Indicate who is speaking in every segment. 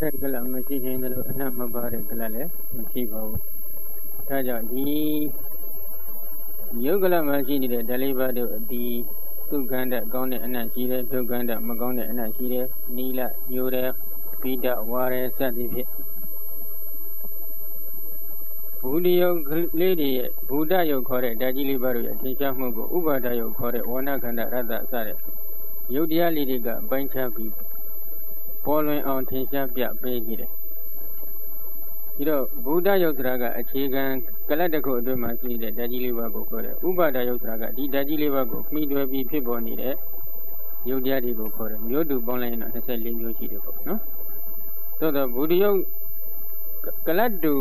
Speaker 1: တဲ့ကလမရှိခြင်းလို့အနတ်မပါတဲ့ကလလည်းမရှိပါဘူးဒါကြောင့်ဒီယုတ်ကလမရှိနေတဲ့ဓလေးပါးတို့ဒီသုခန္ဓကောင်းတဲ့အနတ်ရှိတယ်ဒုက္ခန္ဓမကောင်းတဲ့အနတ်ရှိတယ်နီလညိုတယ်ပိဒဝါရဲစသည်ဖြင့်ဘူဒီယုတ်လေးတွေရဲ့ဘူဒယုတ်ခေါ်တဲ့ဓာကြီးလေးပါးတို့ရဲ့ထင်ရှားမှုကိုဥပါဒယုတ်ခေါ်တဲ့ဝဏခန္ဓရတ္တစတဲ့ယုတ်တရားလေးတွေကပိုင်းခြားပြီး ပေါ်လွင်အောင်ထင်ရှားပြပေးနေတယ်ဒီတော့ဘုဒ္ဓယုတ်တရားကအခြေခံကလတ်တခုအတွင်းမှာရှိနေတဲ့ဓာကြီးလေးပါးကိုခေါ်တယ်ဥပါဒယုတ်တရားကဒီဓာကြီးလေးပါးကိုမှီတွယ်ပြီးဖြစ်ပေါ်နေတဲ့ယုတ်တရားတွေကိုခေါ်တယ်မျိုးတူပေါင်းလိုက်ရင်တော့24မျိုးရှိတယ်ပေါ့နော်သို့တော့ဘုဒ္ဓယုတ်ကလတ်တူ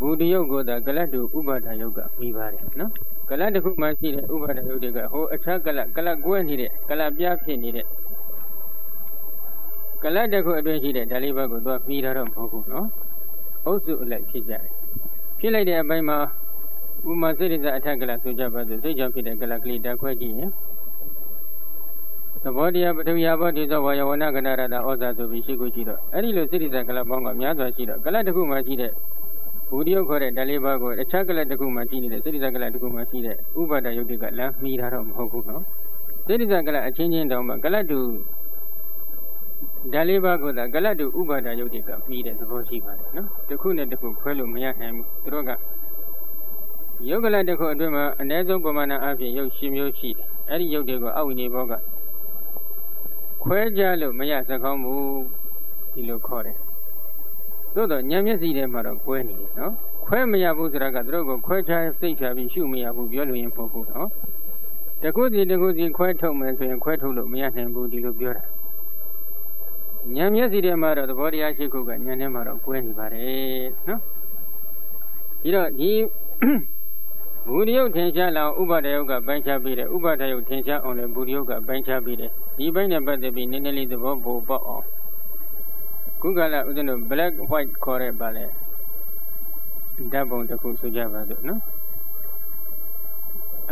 Speaker 1: ဘုဒ္ဓယုတ်ကိုသာကလတ်တူဥပါဒယုတ်ကပြီးပါတယ်နော်ကလတ်တစ်ခုမှရှိတဲ့ဥပါဒယုတ်တွေကဟိုအခြားကလတ်ကလတ်ကွဲနေတဲ့ကလတ်ပြားဖြစ်နေတဲ့ ကလတ်တစ်ခုအတွင်းရှိတဲ့ဓာလေးဘက်ကိုသွားပြီးတာတော့မဟုတ်ဘူးနော်အုပ်စုအလိုက်ဖြစ်ကြတယ်ဖြစ်လိုက်တဲ့အပိုင်းမှာဥမာစိတ္တဇအထက်ကလဆိုကြပါစို့စိတ်ကြောင့်ဖြစ်တဲ့ကလကလေးတက်ခွဲကြည့်ရင်သဘောတရားပထဝီဘောတိသောဝါယဝနာကဏရတာဩဇာဆိုပြီးရှိခုရှိတော့အဲ့ဒီလိုစိတ္တဇကလပေါင်းကများစွာရှိတော့ကလတစ်ခုမှရှိတဲ့ဘူရိယခေါ်တဲ့ဓာလေးပါးကိုအခြားကလတစ်ခုမှရှိနေတဲ့စိတ္တဇကလတစ်ခုမှရှိတဲ့ဥပါဒယုတ်တိကလမ်းမှီတာတော့မဟုတ်ဘူးနော်စိတ္တဇကလအချင်းချင်းတောင်မှကလတူ ဓာလေးပါးကိုသာကလတုဥပါဒယုတ်တိကပြီးတဲ့သဘောရှိပါတယ်နော်တစ်ခုနဲ့တစ်ခုခွဲလို့မရနိုင်ဘူးသူတို့ကယုတ်ကလတစ်ခုအတွင်းမှာအ ਨੇ ဆုံးပမာဏအဖြစ်ယုတ်ရှင်မျိုးရှိတယ်အဲ့ဒီယုတ်တွေကိုအောက်ဝိနေဘောကခွဲကြလို့မရစကောင်းဘူးဒီလိုခေါ်တယ်သို့တော့ဉာဏ်မျက်စိထဲမှာတော့ကွဲနေတယ်နော်ခွဲမရဘူးဆိုတာကသူတို့ကိုခွဲခြားစိတ်ချပြီးရှုမရဘူးပြောလို့ရင်ပေါ့ဘူးနော်တခုစီတခုစီခွဲထုတ်မယ်ဆိုရင်ခွဲထုတ်လို့မရနိုင်ဘူးဒီလိုပြောတာ ဉာဏ်မျက်စိထဲမှာတော့သဘောတရားရှိခုကဉာဏ်ထဲမှာတော့ကွဲနေပါတယ်နော်ဒီတော့ဒီဘူရိယုတ်ထင်ရှားလောင်ဥပါဒယုတ်ကပိုင်းခြားပြီးတယ်ဥပါဒယုတ်ထင်ရှားအောင်လည်းဘူရိယုတ်ကပိုင်းခြားပြီးတယ်ဒီပိုင်းနဲ့ပတ်သက်ပြီးနည်းနည်းလေးသဘောပိုပေါက်အောင်ခုကလာဦးဇင်းတို့ black white ခေါ်တဲ့ပါလေဓာတ်ပုံတစ်ခုဆိုကြပါစို့နော်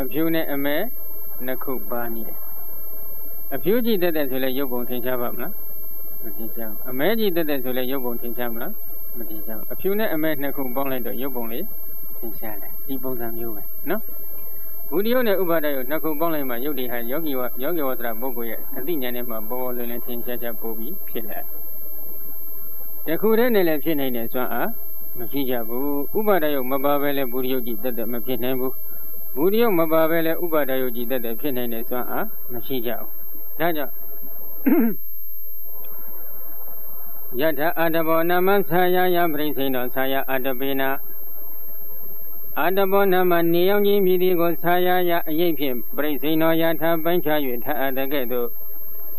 Speaker 1: အဖြူနဲ့အမဲနှစ်ခုပါနေတယ်အဖြူကြည့်တတ်တဲ့ဆိုလဲရုပ်ပုံထင်ရှားပါမလား မထင်ရှားအမဲကြီးတက်တက်ဆိုလဲရုပ်ပုံထင်ရှားမလားမထင်ရှားအဖြူနဲ့အမဲနှစ်ခုပေါင်းလိုက်တော့ရုပ်ပုံလေးထင်ရှားတယ်ဒီပုံစံမျိုးပဲနော်ဘုဒ္ဓယုတ်နဲ့ဥပါဒယုတ်နှစ်ခုပေါင်းလိုက်မှယုတ်ဒီဟာယောဂီဝယောဂီဝတ္တပုဂ္ဂိုလ်ရဲ့အသိဉာဏ်နဲ့မှပေါ်ပေါ်လွင်လွင်ထင်ရှားရှားပို့ပြီးဖြစ်လာတခုတည်းနဲ့လည်းဖြစ်နိုင်တယ်စွမ်းအားမရှိကြဘူးဥပါဒယုတ်မပါဘဲလဲဘုဒ္ဓယုတ်ကြီးတက်တက်မဖြစ်နိုင်ဘူးဘုဒ္ဓယုတ်မပါဘဲလဲဥပါဒယုတ်ကြီးတက်တက်ဖြစ်နိုင်တဲ့စွမ်းအားမရှိကြဘူးဒါကြောင့် ယထအာတဘောနမဆာယယပရိစိဏောဆာယအာတပေနာအာတဘောနမနေရောက်ခြင်းမြည်ဒီကိုဆာယယအရေးဖြင့်ပရိစိဏောယထပိုင်းခြား၍ထအပ်တဲ့ကဲ့သို့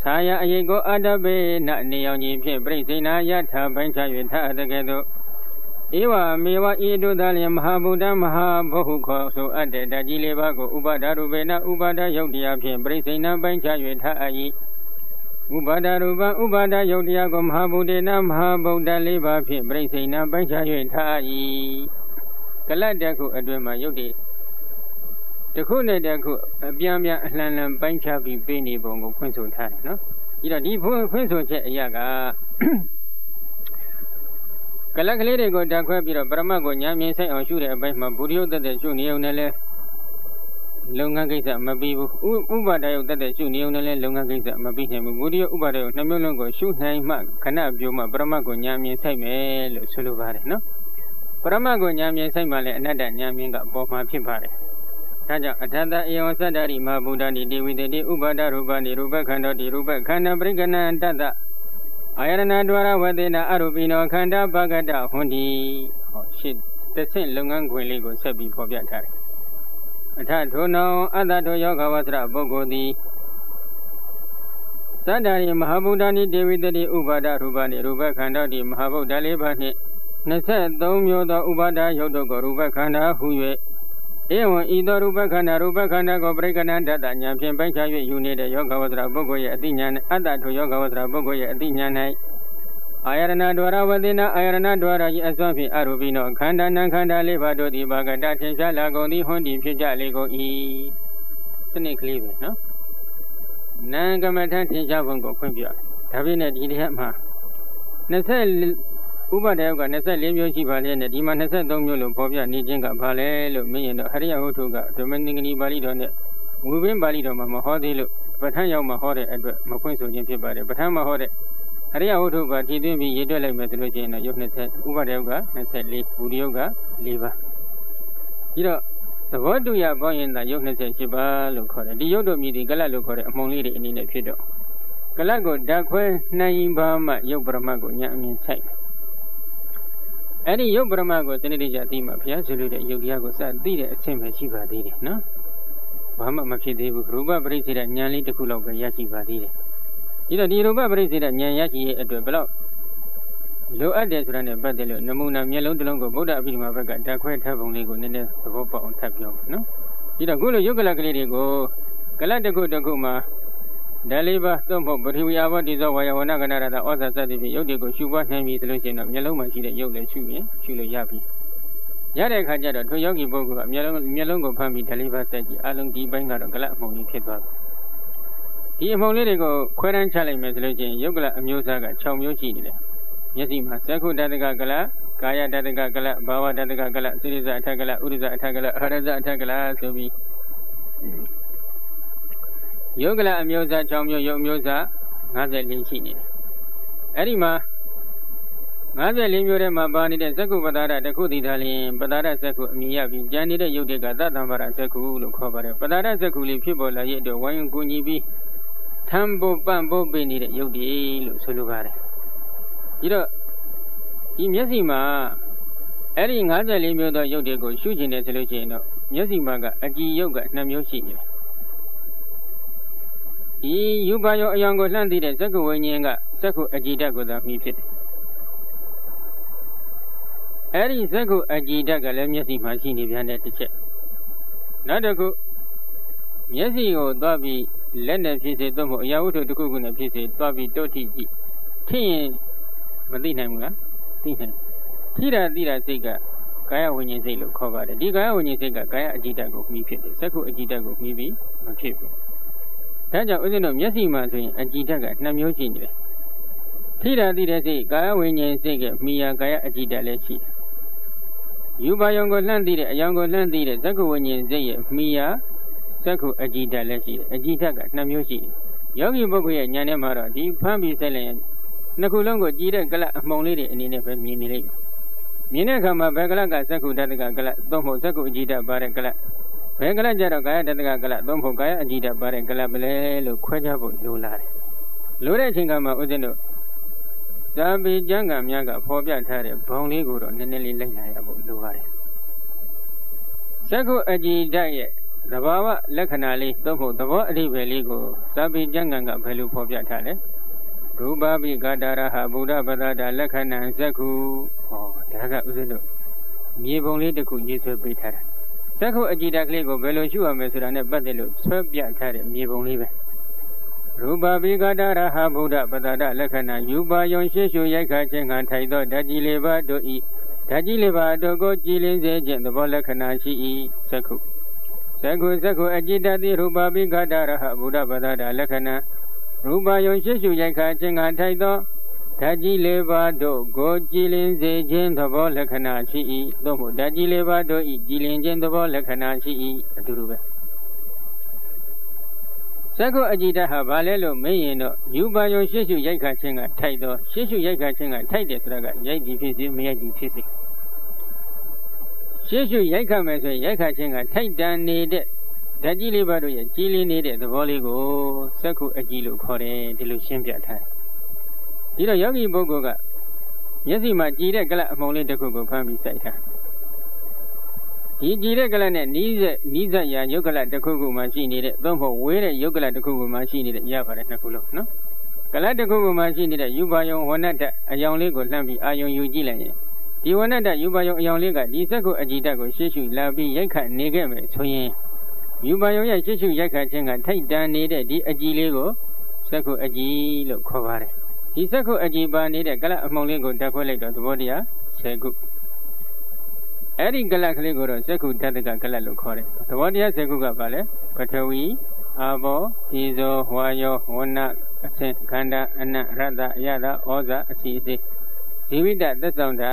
Speaker 1: ဆာယအရေးကိုအာတပေနနေရောက်ခြင်းဖြင့်ပရိစိဏယထပိုင်းခြား၍ထအပ်တဲ့ကဲ့သို့ဧဝမေဝဤတုသာလျင်မဟာဗုဒ္ဓမဟာဘဟုခောဆိုအပ်တဲ့ဓာကြီးလေးပါးကိုဥပါဒရူပေနဥပါဒယုတ်တရားဖြင့်ပရိစိဏပိုင်းခြား၍ထအပ်၏ ဥပါဒရူပဥပါဒယုတ်တရားကိုမဟာဗုဒ္ဓနာမဟာဗုဒ္ဓလေးပါးဖြင့်ပြိစိဏပိုင်းခြား၍ထား၏ကလတ်တခုအတွင်မှာယုတ်တိတခုနဲ့တခုအပြန်ပြန်အလှန်လှန်ပိုင်းခြားပြီးပေးနေပုံကိုဖွင့်ဆိုထားတယ်နော်ဒီတော့ဒီဖွင့်ဆိုချက်အရာကကလတ်ကလေးတွေကိုတက်ခွဲပြီးတော့ပရမတ်ကိုညာမြင်ဆိုင်အောင်ရှုတဲ့အပိုင်းမှာဘုရိယုတ်တဲ့ရှုနေုံနဲ့လဲ လုပ်ငန်းကိစ္စမပြီးဘူးဥပါဒယုတ်တက်တဲ့ရှုနေုံနဲ့လည်းလုပ်ငန်းကိစ္စမပြီးနိုင်ဘူးဘုဒ္ဓယဥပါဒယုတ်နှမျိုးလုံးကိုရှုနိုင်မှခဏပြုံးမှပရမတ်ကိုညာမြင်ဆိုင်မယ်လို့ဆိုလိုပါတယ်နော်ပရမတ်ကိုညာမြင်ဆိုင်မှလည်းအနတ္တညာမြင်ကပေါ်မှာဖြစ်ပါတယ်ဒါကြောင့်အထတအေဝသတ္တရိမဗုဒ္ဓတိဒေဝိတတိဥပါဒရူပနိရူပခန္ဓာတိရူပခန္ဓာပရိကဏံတတ္တအာယရဏဒွါရဝတေနအရူပိနောခန္ဓာပကတဟွန်ဒီဟောရှင်းတစ်ဆင့်လုပ်ငန်းခွင်လေးကိုဆက်ပြီးဖော်ပြထားတယ် အထထိုနောအတ္တထိုယောဂဝသရပုဂ္ဂိုလ်သည်သတ္တရိမဟာဗုဒ္ဓနိဒေဝိတတိဥပါဒရူပနိရူပခန္ဓာတိမဟာဗုဒ္ဓလေးပါးနှင့်23မျိုးသောဥပါဒယုတ်တို့ကိုရူပခန္ဓာဟု၍ဧဝံဤသောရူပခန္ဓာရူပခန္ဓာကိုပြိကဏတတဉာဏ်ဖြင့်ပိုင်းခြား၍ယူနေတဲ့ယောဂဝသရပုဂ္ဂိုလ်ရဲ့အတိညာဏအတ္တထိုယောဂဝသရပုဂ္ဂိုလ်ရဲ့အတိညာ၌ အာယရဏဒွါရဝတိနာအာယရဏဒွါရကြီးအစွမ်းဖြင့်အရူပိနောခန္ဓာနံခန္ဓာလေးပါးတို့သည်ဘာကတထင်ရှားလာကုန်သည်ဟွန်းဒီဖြစ်ကြလေကုန်၏စနစ်ကလေးပဲနော်နံကမ္မထထင်ရှားပုံကိုဖွင့်ပြဒါဖြစ်နေဒီတရားမှာ20ဥပဒေက24မျိုးရှိပါလေနဲ့ဒီမှာ23မျိုးလို့ဖော်ပြနေခြင်းကဘာလဲလို့မင်းရင်တော့ဟရိယဝုထုကဒမနိဂနီပါဠိတော်နဲ့ဝိပင်းပါဠိတော်မှာမဟောသေးလို့ပဋ္ဌာန်းရောက်မှာဟောတဲ့အတွက်မဖွင့်ဆိုခြင်းဖြစ်ပါတယ်ပဋ္ဌာန်းမှာဟောတဲ့ အရိယဝုထုကထည်သွင်းပြီးရေးတွက်လိုက်မယ်ဆိုလို့ရှိရင်တော့ယုတ်20ဥပဒေက24ဝိရိယက4ပါးပြီးတော့သဘောတူရပေါင်းရင်သာယုတ်28ပါးလို့ခေါ်တယ်ဒီယုတ်တို့မြည်ဒီကလတ်လို့ခေါ်တဲ့အမှုံလေးတွေအနေနဲ့ဖြစ်တော့ကလတ်ကိုဓာတ်ခွဲနိုင်ပါမှယုတ်ပရမတ်ကိုညာအမြင်ဆိုင်အဲ့ဒီယုတ်ပရမတ်ကိုစနစ်တကျသိမှဘုရားဆိုလို့တဲ့ယုတ်တရားကိုစသိတဲ့အဆင့်ပဲရှိပါသေးတယ်နော်ဘာမှမဖြစ်သေးဘူးရူပပရိစ္ဆေဒဉာဏ်လေးတစ်ခုလောက်ပဲရရှိပါသေးတယ် ဒီတော့ဒီရူပပရိစ္ဆေဒဉာဏ်ရရှိရဲ့အတွက်ဘယ်တော့လိုအပ်တယ်ဆိုတာနဲ့ပတ်သက်လို့နမူနာမျက်လုံးတစ်လုံးကိုဗုဒ္ဓအဘိဓမ္မာဘက်ကဓာတ်ခွဲထပ်ပုံလေးကိုနည်းနည်းသဘောပေါက်အောင်ထပ်ပြောမယ်နော်ဒီတော့ခုလိုယုတ်ကလကလေးတွေကိုကလတ်တစ်ခုတစ်ခုမှာဓာလေးပါသို့မဟုတ်ပထဝီအဘောတိသောဝါယဝနကနရတာဩဇာစသဖြင့်ယုတ်တွေကိုရှုပွားနိုင်ပြီဆိုလို့ရှိရင်တော့မျက်လုံးမှာရှိတဲ့ယုတ်လည်းရှုရင်ရှုလို့ရပြီရတဲ့အခါကျတော့ထိုယောဂီပုဂ္ဂိုလ်ကမျက်လုံးမျက်လုံးကိုဖမ်းပြီးဓာလေးပါဆက်ကြည့်အလုံးဒီပိုင်းကတော့ကလတ်အမှုန်ကြီးဖြစ်သွားပြီ ဒီအမှုန်လေးတွေကိုခွဲတန်းချလိုက်မယ်ဆိုလို့ရှိရင်ယုတ်ကလအမျိုးအစားက6မျိုးရှိနေတယ်မျက်စိမှာသက္ခုတတကကလကာယတတကကလဘာဝတတကကလစိရိဇအထကလဥရိဇအထကလအရဇအထကလဆိုပြီးယုတ်ကလအမျိုးအစား6မျိုးယုတ်မျိုးစား54ရှိနေတယ်အဲ့ဒီမှာ54မျိုးထဲမှာပါနေတဲ့သက္ကုပတာရတခုတည်တာလျင်ပတာရသက္ကုအမိရပြီးကျန်နေတဲ့ယုတ်တွေကသတ္တံပါရသက္ကုလို့ခေါ်ပါတယ်ပတာရသက္ကုလေးဖြစ်ပေါ်လာရဲ့အတွက်ဝိုင်းကူညီပြီး ထမ်းဖို့ပန့်ဖို့ပေးနေတဲ့ယုတ်တွေလို့ဆိုလိုပါတယ်ဒီတော့ဒီမျက်စိမှာအဲ့ဒီ54မျိုးသောရုပ်တွေကိုရှုကျင်တယ်ဆိုလို့ရှိရင်တော့မျက်စိမှာကအကြည်ရုပ်က2မျိုးရှိနေတယ်ဒီယူပါယောအယောင်ကိုလှမ်းသိတဲ့ဇက္ကဝိညာဉ်ကဇက္ခုအကြည်ဓာတ်ကိုသာမိဖြစ်တယ်အဲ့ဒီဇက္ခုအကြည်ဓာတ်ကလည်းမျက်စိမှာရှိနေပြန်တဲ့တစ်ချက်နောက်တစ်ခုမျက်စိကိုသွားပြီး လက်နဲ့ဖြစ်စေသို့မဟုတ်အရာဝတ္ထုတစ်ခုခုနဲ့ဖြစ်စေသွားပြီးတုတ်ထိကြည့်ထင်ရင်မသိနိုင်ဘူးလားသိနိုင်ထိတာသိတာစိတ်ကကာယဝิญဉ်စိတ်လို့ခေါ်ပါတယ်ဒီကာယဝิญဉ်စိတ်ကကာယအကြည်ဓာတ်ကိုမှီဖြစ်တယ်စက္ခုအကြည်ဓာတ်ကိုမှီပြီးမဖြစ်ဘူးဒါကြောင့်ဦးဇင်းတို့မျက်စိမှာဆိုရင်အကြည်ဓာတ်ကနှစ်မျိုးရှိနေတယ်ထိတာသိတဲ့စိတ်ကာယဝิญဉ်စိတ်ကမှီရကာယအကြည်ဓာတ်လည်းရှိတယ်ယူပါယုံကိုလှမ်းသိတဲ့အယောင်ကိုလှမ်းသိတဲ့ဇက္ခုဝิญဉ်စိတ်ရဲ့မှီရ ဇက္ခုအကြည်ဓာတ်လည်းရှိတယ်အကြည်ဓာတ်ကနှစ်မျိုးရှိတယ်ယောဂီပုဂ္ဂိုလ်ရဲ့ဉာဏ်ထဲမှာတော့ဒီဖမ်းပြီးဆက်လျင်နှစ်ခုလုံးကိုကြည်တဲ့ကလအမှုံလေးတွေအနေနဲ့ပဲမြင်နေလိမ့်မယ်မြင်တဲ့အခါမှာဘယ်ကလကသက္ကုတတကကလသို့မဟုတ်သက္ကုအကြည်တပါတဲ့ကလဘယ်ကလကြတော့ကာယတတကကလသို့မဟုတ်ကာယအကြည်တပါတဲ့ကလပဲလေလို့ခွဲခြားဖို့လိုလာတယ်လိုတဲ့အချိန်ကမှဦးဇင်းတို့ဇာပေကျမ်းဂန်များကဖော်ပြထားတဲ့ဘုံလေးကိုတော့နည်းနည်းလေးလိုက်နာရဖို့လိုပါတယ်သက္ကုအကြည်တရဲ့ သဘာဝလက္ခဏာလေးသို့မဟုတ်သဘောအဓိပ္ပာယ်လေးကိုဇာပေကျမ်းဂန်ကဘယ်လိုဖော်ပြထားလဲရူပပိကတာရဟဗုဒ္ဓပဒတာလက္ခဏံဇက္ခုဟောဒါကဥစဉ်တို့မြေပုံလေးတစ်ခုညှိဆွဲပေးထားတာဇက္ခုအကြည်ဓာတ်ကလေးကိုဘယ်လိုရှုရမလဲဆိုတာနဲ့ပတ်သက်လို့ဆွဲပြထားတဲ့မြေပုံလေးပဲရူပပိကတာရဟဗုဒ္ဓပဒတာလက္ခဏံယူပါယုံရှေ့ရှုရိုက်ခါခြင်းခံထိုက်သောဓာတ်ကြီးလေးပါတို့ဤဓာတ်ကြီးလေးပါတို့ကိုကြည်လင်းစေခြင်းသဘောလက္ခဏာရှိ၏ဇက္ခု ဇက္ခုဇက္ခုအကြည်ဓာတ်ရူပပိကတာရဟဗုဒ္ဓပဒတာလက္ခဏံရူပယုံရှိရှုရိုက်ခါခြင်းကထိုက်သောဓာတ်ကြီးလေးပါးတို့ကိုကြည်လင်စေခြင်းသဘောလက္ခဏာရှိ၏သို့မဟုတ်ဓာတ်ကြီးလေးပါးတို့ဤကြည်လင်ခြင်းသဘောလက္ခဏာရှိ၏အတူတူပဲသက္ကုအကြည်တဟာဘာလဲလို့မေးရင်တော့ယူပါယုံရှိရှုရိုက်ခါခြင်းကထိုက်သောရှိရှုရိုက်ခါခြင်းကထိုက်တယ်ဆိုတာကရိုက်ဒီဖြစ်စေမရိုက်ဒီဖြစ်စေ ရှိရှုရိုက်ခါမယ်ဆိုရင်ရိုက်ခါခြင်းကထိုက်တန်နေတဲ့ဓာတ်ကြီးလေးပါတို့ရဲ့ကြီးလေးနေတဲ့သဘောလေးကိုစက္ခုအကြည်လို့ခေါ်တယ်ဒီလိုရှင်းပြထားတယ်ဒီတော့ယောဂီပုဂ္ဂိုလ်ကမျက်စိမှာကြည်တဲ့ကလပ်အမုံလေးတစ်ခုကိုဖမ်းပြီးစိုက်ထားဒီကြည်တဲ့ကလပ်နဲ့နီးစက်နီးစက်ရာယုတ်ကလပ်တစ်ခုခုမှရှိနေတဲ့သို့မဟုတ်ဝေးတဲ့ယုတ်ကလပ်တစ်ခုခုမှရှိနေတဲ့ရပါတယ်နှစ်ခုလုံးနော်ကလပ်တစ်ခုခုမှရှိနေတဲ့ယူပါယုံဝဏ္ဏတအယောင်လေးကိုလှမ်းပြီးအာယုံယူကြည့်လိုက်ရင် ဒီဝဏ္ဏတယူပါယုံအယောင်လေးကဒီစက်ကိုအကြည်တက်ကိုရှေ့ရှုလာပြီးရိုက်ခတ်နေခဲ့မယ်ဆိုရင်ယူပါယုံရဲ့ရှစ်ရှုရိုက်ခတ်ခြင်းကထိုက်တန်နေတဲ့ဒီအကြည်လေးကိုစက္ခုအကြည်လို့ခေါ်ပါတယ်ဒီစက္ခုအကြည်ပါနေတဲ့ကလအမှုံလေးကိုတက်ခွဲလိုက်တော့သဘောတရား10ခုအဲ့ဒီကလကလေးကိုတော့စက္ခုတတ္တကကလလို့ခေါ်တယ်သဘောတရား10ခုကဘာလဲပထဝီအာဘောဒီဇောဝါယောဝနအစင်ခန္ဓာအနရတ္တအယတဩဇာအစီအစီ ဇီဝိတသက်ဆောင်တာ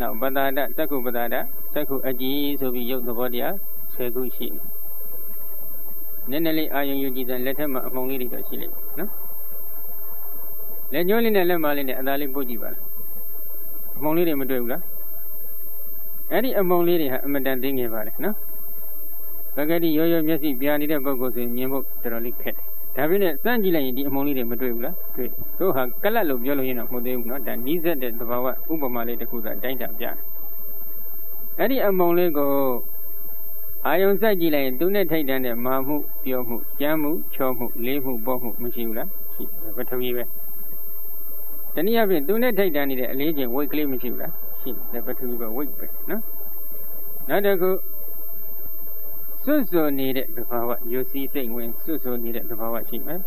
Speaker 1: နောက်ပတာဒသက္ကုပတာဒသက္ကုအကြည်ဆိုပြီးရုပ်သဘောတရား10ခုရှိတယ်နည်းနည်းလေးအာယုံယူကြည့်တဲ့လက်ထက်မှာအမုံလေးတွေတော့ရှိလိမ့်မယ်နော်လက်ညှိုးလေးနဲ့လက်မလေးနဲ့အသာလေးပုတ်ကြည့်ပါလားအမုံလေးတွေမတွေ့ဘူးလားအဲ့ဒီအမုံလေးတွေဟာအမတန်သိငယ်ပါလေနော်ပကတိရောရောမျက်စိပြာနေတဲ့ပုဂ္ဂိုလ်ဆိုရင်မြင်ဖို့တော်တော်လေးခက်တယ် ဒါပြည့်နဲ့စမ်းကြည့်လိုက်ရင်ဒီအမုံလေးတွေမတွေ့ဘူးလားတွေ့တို့ဟာကလတ်လို့ပြောလို့ရင်တော့မဟုတ်သေးဘူးနော်ဒါနီးစက်တဲ့သဘာဝဥပမာလေးတစ်ခုသာတိုင်းတာပြအဲ့ဒီအမုံလေးကိုအာယုံစိုက်ကြည့်လိုက်ရင်သူနဲ့ထိုက်တန်းတဲ့မာမှုပြောမှုကြမ်းမှုချောမှုလေးမှုပေါ့မှုမရှိဘူးလားရှိပထဝီပဲတနည်းအားဖြင့်သူနဲ့ထိုက်တန်းနေတဲ့အလေးချိန်ဝိတ်ကလေးမရှိဘူးလားရှိတယ်ပထဝီပဲဝိတ်ပဲနော်နောက်တစ်ခု စွတ်စွနေတဲ့သဘာဝယုစီစိတ်ဝင်စွတ်စွနေတဲ့သဘာဝရှိမယ်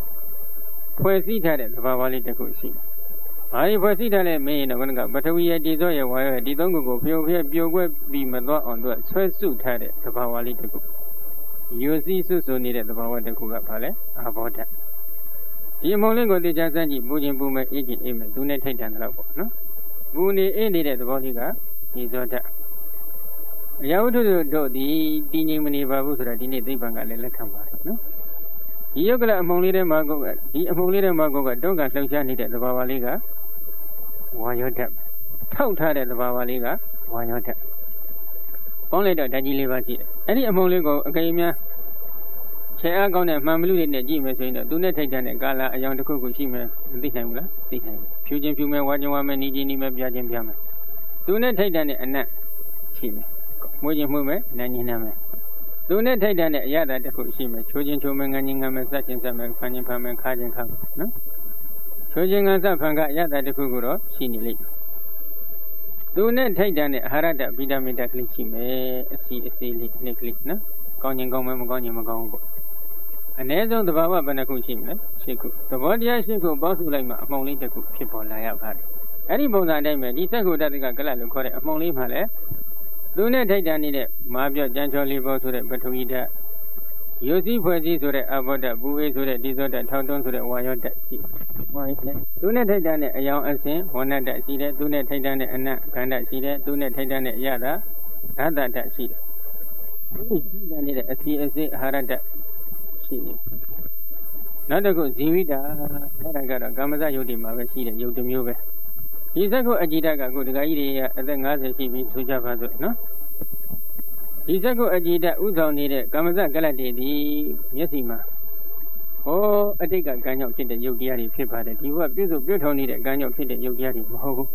Speaker 1: ဖွဲ့စည်းထားတဲ့သဘာဝလေးတစ်ခုရှိမယ်ဘာလို့ဖွဲ့စည်းထားလဲမင်းရင်တော့ကပထဝီရဲ့တည်သောရဲ့ဝါရဲ့ဒီသုံးခုကိုဖျော်ဖျက်ပြိုကွက်ပြီးမသွားအောင်သူကဆွဲစုထားတဲ့သဘာဝလေးတစ်ခုယုစီစွတ်စွနေတဲ့သဘာဝတစ်ခုကဘာလဲအာဘောဓဒီအမုံလေးကိုတရားစမ်းကြည့်ပူခြင်းပူမဲ့အေးခြင်းအေးမဲ့သူနဲ့ထိုက်တန်တယ်လို့ပေါ့နော်ပူနေအေးနေတဲ့သဘောလေးကဒီဇောဓာတ် အရာဝတ္ထုတို့ဒီတည်ငြိမ်မနေပါဘူးဆိုတာဒီနေ့သိပ္ပံကလည်းလက်ခံပါတယ်နော်ဒီယုတ်ကလအမုံလေးထဲမှာကိုဒီအမုံလေးထဲမှာကိုကတုံးကလှုပ်ရှားနေတဲ့သဘာဝလေးကဝါယောဓာတ်ထောက်ထားတဲ့သဘာဝလေးကဝါယောဓာတ်ပေါင်းလိုက်တော့ဓာတ်ကြီးလေးပါရှိတယ်အဲ့ဒီအမုံလေးကိုအကယ်များခြေအားကောင်းတဲ့မှန်မလူတွေနဲ့ကြည့်မယ်ဆိုရင်တော့သူနဲ့ထိုက်တဲ့ကာလာအယောင်တစ်ခုခုရှိမယ်မသိနိုင်ဘူးလားသိနိုင်တယ်ဖြူခြင်းဖြူမယ်ဝါခြင်းဝါမယ်နီးခြင်းနီးမယ်ပြားခြင်းပြားမယ်သူနဲ့ထိုက်တဲ့အနတ်ရှိမယ် မွေးခြင်းမှုမယ်နာညင်နာမယ်သူနဲ့ထိုက်တဲ့အရာတစ်ခုရှိမယ်ချိုးခြင်းချိုးမယ်ငန်းခြင်းငန်းမယ်စက်ခြင်းစက်မယ်ဖန်ခြင်းဖန်မယ်ခါခြင်းခါမယ်နော်ချိုးခြင်းငန်းစက်ဖန်ကအရာတစ်ခုကိုတော့ရှိနေလိမ့်မယ်သူနဲ့ထိုက်တဲ့အဟာရတဗီတာမင်ဓာတ်ကလေးရှိမယ်အစီအစီလေးနှစ်ကလေးနော်ကောင်းခြင်းကောင်းမယ်မကောင်းခြင်းမကောင်းဘူးပေါ့အ ਨੇ ဆုံးသဘာဝဘယ်နှခုရှိမလဲရှစ်ခုသဘောတရားရှစ်ခုပေါင်းစုလိုက်မှအမှုံလေးတစ်ခုဖြစ်ပေါ်လာရပါတယ်အဲ့ဒီပုံစံအတိုင်းပဲဒီသက္ကုတ္တကကလလို့ခေါ်တဲ့အမှုံလေးမှလည်း သူနဲ့ထိုက်တန်နေတဲ့မာပြော့ကြမ်းချောလေးပေါ်ဆိုတဲ့ပထဝီဓာတ်ယုစီဖွဲ့စည်းဆိုတဲ့အဘောဓာတ်ပူအေးဆိုတဲ့ဒီဇောဓာတ်ထောက်တွန်းဆိုတဲ့ဝါယောဓာတ်ရှိဝါယောဓာတ်သူနဲ့ထိုက်တန်တဲ့အယောင်အစင်ဝဏ္ဏဓာတ်ရှိတယ်သူနဲ့ထိုက်တန်တဲ့အနတ်ခန္ဓာရှိတယ်သူနဲ့ထိုက်တန်တဲ့အရသာဓာတဓာတ်ရှိတယ်ဒီထိုက်တန်နေတဲ့အစီအစိအာဟာရဓာတ်ရှိနေနောက်တစ်ခုဇီဝိတာအဲ့ဒါကတော့ကာမဇယုတ်ဒီမှာပဲရှိတဲ့ယုတ်တစ်မျိုးပဲ ဒီဇက်ကိုအကြည်ဓာတ်ကအခုဒကာကြီးတွေကအသက်50ရှိပြီဆိုကြပါစို့နော်ဒီဇက်ကိုအကြည်ဓာတ်ဥဆောင်နေတဲ့ကာမဇကလတ်တွေဒီမျက်စိမှာဟောအတိတ်ကကံကြောင့်ဖြစ်တဲ့ယုတ်တရားတွေဖြစ်ပါတယ်ဒီဘဝပြည့်စုံပြည့်ထုံနေတဲ့ကံကြောင့်ဖြစ်တဲ့ယုတ်တရားတွေမဟုတ်ဘူး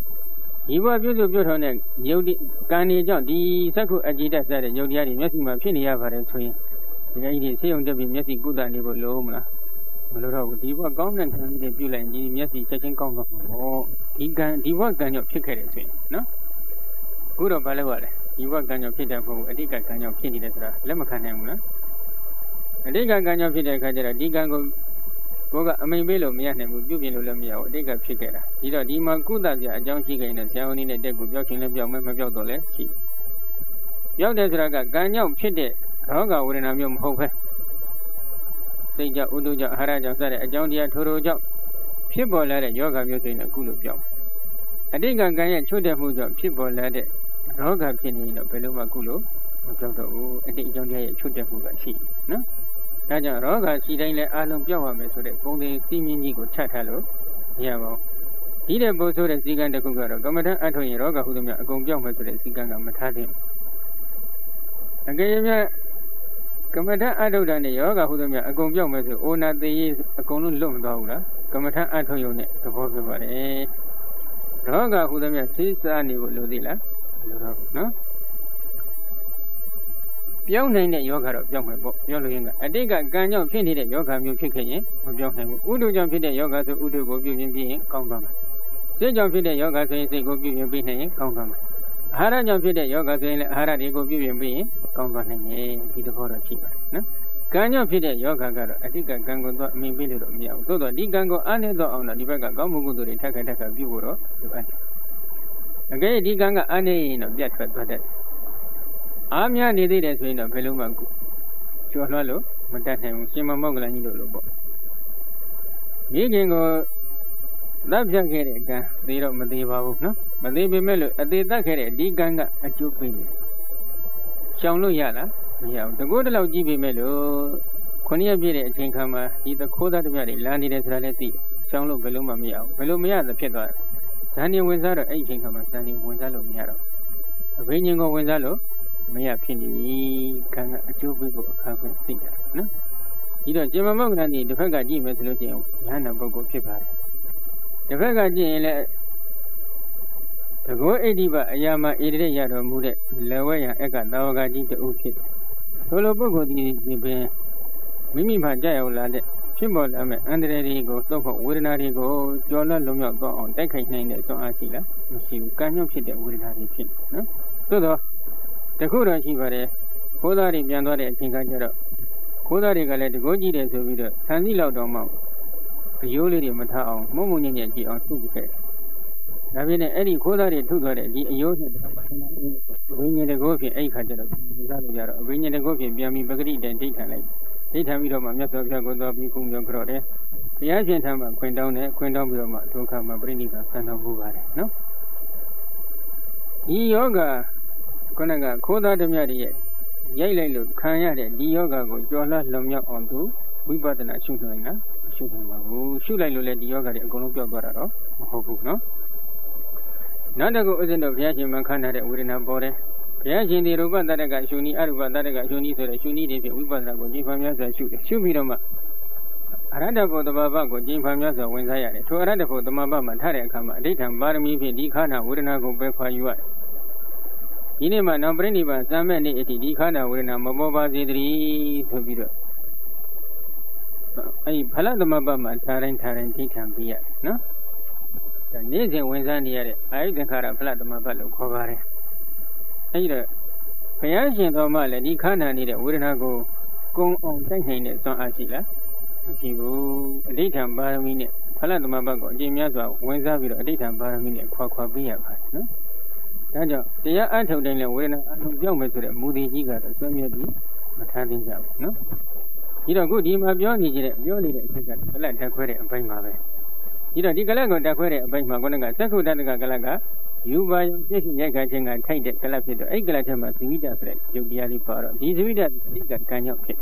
Speaker 1: ဒီဘဝပြည့်စုံပြည့်ထုံတဲ့ယုတ်ကံတွေကြောင့်ဒီဇက်ကိုအကြည်ဓာတ်စတဲ့ယုတ်တရားတွေမျက်စိမှာဖြစ်နေရပါတယ်ဆိုရင်ဒီကကြီးတွေဆေးရုံတက်ပြီးမျက်စိကုသနေဖို့လုံးမလား မလိုတော့ဘူးဒီဘဝကောင်းတဲ့ခံတွေပြုလိုက်ဒီမျက်စိချက်ချင်းကောင်းတော့ဘောဒီကံဒီဘဝကံကြောင့်ဖြစ်ခဲ့တယ်ဆိုရင်နော်ခုတော့ဘာလဲပါလဲဒီဘဝကံကြောင့်ဖြစ်တယ်မဟုတ်ဘူးအတိတ်ကကံကြောင့်ဖြစ်နေတယ်ဆိုတာလက်မခံနိုင်ဘူးနော်အတိတ်ကကံကြောင့်ဖြစ်တဲ့အခါကျတော့ဒီကံကိုကိုကအမိန်ပေးလို့မရနိုင်ဘူးပြုပြင်လို့လည်းမရဘူးအတိတ်ကဖြစ်ခဲ့တာဒီတော့ဒီမှာကုသစရာအကြောင်းရှိခဲ့ရင်ဆရာဝန်ကြီးနဲ့တက်ကိုပြောက်ချင်းလည်းပြောက်မယ်မပြောက်တော့လည်းရှိပြောက်တယ်ဆိုတာကကံကြောင့်ဖြစ်တဲ့ရောဂါဝေဒနာမျိုးမဟုတ်ပဲ စိတ်ကြောင့်ဥဒုကြောင့်အာဟာရကြောင့်စတဲ့အကြောင်းတရားထိုးထိုးကြောင့်ဖြစ်ပေါ်လာတဲ့ယောဂမျိုးဆိုရင်အခုလိုပြောင်းအတိတ်ကကံရဲ့ချွတ်တဲ့မှုကြောင့်ဖြစ်ပေါ်လာတဲ့ရောဂါဖြစ်နေရင်တော့ဘယ်လိုမှအခုလိုမပြောက်တော့ဘူးအတိတ်အကြောင်းတရားရဲ့ချွတ်တဲ့မှုကရှိနော်ဒါကြောင့်ရောဂါရှိတိုင်းလည်းအလုံးပြောက်ရမယ်ဆိုတဲ့ပုံသင်စီးမြင့်ကြီးကိုချထားလို့မရပါဘူးဒီတဲ့ပို့ဆိုတဲ့စီကံတစ်ခုကတော့ကမ္မထအထုတ်ရင်ရောဂါဟုသမျှအကုန်ပြောက်မယ်ဆိုတဲ့စီကံကမထားသင့်ဘူးအကယ်၍ ကမ္မထအထုတ်တာနဲ့ယောဂဟုသမျှအကုန်ပြောက်မယ်ဆိုအိုနာသေးရေးအကုန်လုံးလွတ်မသွားဘူးလားကမ္မထအထုတ်ရုံနဲ့သဘောပြပါတယ်ယောဂဟုသမျှစိစစားနေဖို့လိုသေးလားလိုတော့ဘူးနော်ပြောင်းနိုင်တဲ့ယောဂတော့ပြောင်းမယ်ပေါ့ပြောလို့ရင်ကအတိတ်ကကံကြောင့်ဖြစ်နေတဲ့ယောဂမျိုးဖြစ်ခဲ့ရင်မပြောင်းနိုင်ဘူးဥဒုကြောင့်ဖြစ်တဲ့ယောဂဆိုဥဒုကိုပြုခြင်းပြီးရင်ကောင်းသွားမယ်စိတ်ကြောင့်ဖြစ်တဲ့ယောဂဆိုရင်စိတ်ကိုပြုခြင်းပြီးနိုင်ရင်ကောင်းသွားမယ် အာဟာရကြောင့်ဖြစ်တဲ့ယောဂဆိုရင်လည်းအာဟာရတွေကိုပြုပြင်ပြီးရင်ကောင်းသွားနိုင်တယ်ဒီသဘောတော့ရှိပါတယ်နော်ကံကြောင့်ဖြစ်တဲ့ယောဂကတော့အတိတ်ကကံကိုတော့အမြင်ပေးလို့တော့မရဘူးသို့တော့ဒီကံကိုအားနည်းတော့အောင်တော့ဒီဘက်ကကောင်းမှုကုသိုလ်တွေထက်ခါထက်ခါပြုဖို့တော့လိုအပ်တယ်အကယ်ဒီကံကအားနည်းရင်တော့ပြတ်ထွက်သွားတတ်တယ်အားများနေသေးတယ်ဆိုရင်တော့ဘယ်လိုမှကျော်လွှတ်လို့မတတ်နိုင်ဘူးရှင်မမောက္ကလန်ကြီးတို့လိုပေါ့မိခင်ကို တပ်ဖြတ်ခဲ့တဲ့ကံသေးတော့မသေးပါဘူးနော်မသေးပေမဲ့လို့အသေးတတ်ခဲ့တဲ့ဒီကံကအကျိုးပေးတယ်ရှောင်လို့ရလားမရဘူးတကောတလောက်ကြည့်ပေမဲ့လို့ခုနှစ်ရက်ပြည့်တဲ့အချိန်ခါမှာဒီသခိုးသားတပြတွေလာနေတယ်ဆိုတာလည်းသိတယ်ရှောင်လို့ဘယ်လို့မှမရဘူးဘယ်လို့မရသဖြစ်သွားတယ်ဇန်နေဝင်စားတော့အဲ့ဒီအချိန်ခါမှာဇန်နေဝင်စားလို့မရတော့အဘိညာဉ်ကိုဝင်စားလို့မရဖြစ်နေပြီခံကအကျိုးပေးဖို့အခါခွင့်သိတာနော်ဒီတော့ဇေမမောက္ကဏဒီတစ်ဖက်ကကြည့်မယ်ဆိုလို့ရှိရင်ဉာဏ်ပုဂ္ဂိုလ်ဖြစ်ပါတယ် တစ်ဖက်ကကြည့်ရင်လည်းတကောဣတိပအယာမဣတိရရတော်မူတဲ့လေဝဲရအက္ကသာဝကကြီးတူဖြစ်တယ်ထိုလိုပုဂ္ဂိုလ်ဒီဒီပင်မိမိမှာကြောက်ရောက်လာတဲ့ဖြစ်ပေါ်လာမဲ့အန္တရာယ်တွေကိုသုတ်ဖို့ဝေဒနာတွေကိုကြော်လွတ်လုံမြောက်တော့အောင်တိုက်ခိုက်နိုင်တဲ့စွမ်းအားရှိလားမရှိဘူးကံကြောင့်ဖြစ်တဲ့ဝေဒနာတွေဖြစ်နော်သို့တော့တခုတော့ရှိပါတယ်ခိုးသားတွေပြန်သွားတဲ့အချိန်ကကျတော့ခိုးသားတွေကလည်းတကိုးကြည့်တယ်ဆိုပြီးတော့ဆန်စီလောက်တော့မှ အယိုးလေးတွေမထအောင်မုံမုံညံ့ညံ့ကြည့်အောင်ထုခဲ့ဒါပြင်လည်းအဲ့ဒီခိုးသားတွေထုသွားတဲ့ဒီအယိုးနဲ့ဝိညာဉ်တကိုးဖြင့်အဲ့ခါကျတော့စားလို့ရတော့ဝိညာဉ်တကိုးဖြင့်ပြန်ပြီးပဂတိတန်ဒိဋ္ဌံလိုက်ဒိဋ္ဌံပြီးတော့မှမြတ်စွာဘုရားကိုသွားပြီးခုမြောကြော့တယ်ဘုရားရှင်ထံမှာခွင်တောင်းတယ်ခွင်တောင်းပြီးတော့မှဒုက္ခမှာပြိဋိဘဆန်းတော်မူပါတယ်နော်ဒီယောဂခုနကခိုးသားဓမြတွေရဲ့ရိုက်လိုက်လို့ခံရတဲ့ဒီယောဂကိုကြော်လှလုံမြောက်အောင်သူဝိပဿနာရှုနိုင်လား ရှုနိုင်ပါဘူးရှုလိုက်လို့လည်းဒီယောဂတွေအကုန်လုံးပြောက်သွားတာတော့မဟုတ်ဘူးနော်နောက်တစ်ခုဥစဉ်တော့ဘုရားရှင်မှခန္ဓာတဲ့ဝေဒနာပေါ်တယ်ဘုရားရှင်ဒီရူပတတ္တကရှုနည်းအရူပတတ္တကရှုနည်းဆိုတဲ့ရှုနည်းတွေဖြင့်ဝိပဿနာကိုကြည်ဖန်များစွာရှုတယ်ရှုပြီးတော့မှအရဟတဖို့တဘာဘကိုကြည်ဖန်များစွာဝင်စားရတယ်ထိုအရဟတဖို့တမဘမှာထားတဲ့အခါမှာအဋ္ဌံပါရမီဖြင့်ဒီခန္ဓာဝေဒနာကိုပယ်ခွာယူရတယ်ဒီနေ့မှနောက်ပြိဋိဘံစမ်းမဲ့နေ့အထိဒီခန္ဓာဝေဒနာမပေါ်ပါစေတည်းဆိုပြီးတော့ အဲဒီဖလသမဘမှာထားတိုင်းထားတိုင်းထိခံပြီးရနော်ဒါနေ့စဉ်ဝင်စားနေရတဲ့အာယုတ္တခါရဖလသမဘလို့ခေါ်ပါတယ်အဲဒီတော့ဘုရားရှင်တော်မှလည်းဒီခန္ဓာနေတဲ့ဝေဒနာကိုကုံအောင်တိုက်နိုင်တဲ့စွမ်းအားရှိလားမရှိဘူးအဋိဌံပါရမီနဲ့ဖလသမဘကိုအကျင့်များစွာဝင်စားပြီးတော့အဋိဌံပါရမီနဲ့ခွာခွာပေးရပါတယ်နော်ဒါကြောင့်တရားအထုတ်တိုင်းလည်းဝေဒနာအလုံးပြောင်းမယ်ဆိုတဲ့မူတည်ကြီးကတော့ဆွဲမြဲပြီးမထားသိကြဘူးနော် ဒီတော့ခုဒီမှာပြောနေကြတဲ့ပြောနေတဲ့အချက်ကကလတ်တက်ခွဲတဲ့အပိုင်းပါပဲဒီတော့ဒီကလတ်ကိုတက်ခွဲတဲ့အပိုင်းမှာခုနကသက္ခုတတ္တကကလတ်ကယူပါယုံပြည့်စုံရိုက်ခါခြင်းကထိုက်တဲ့ကလတ်ဖြစ်တော့အဲ့ကလတ်ထဲမှာဇိဝိတဆိုတဲ့ယုတ်တရားလေးပါတော့ဒီဇိဝိတအဓိကကံကြောင့်ဖြစ်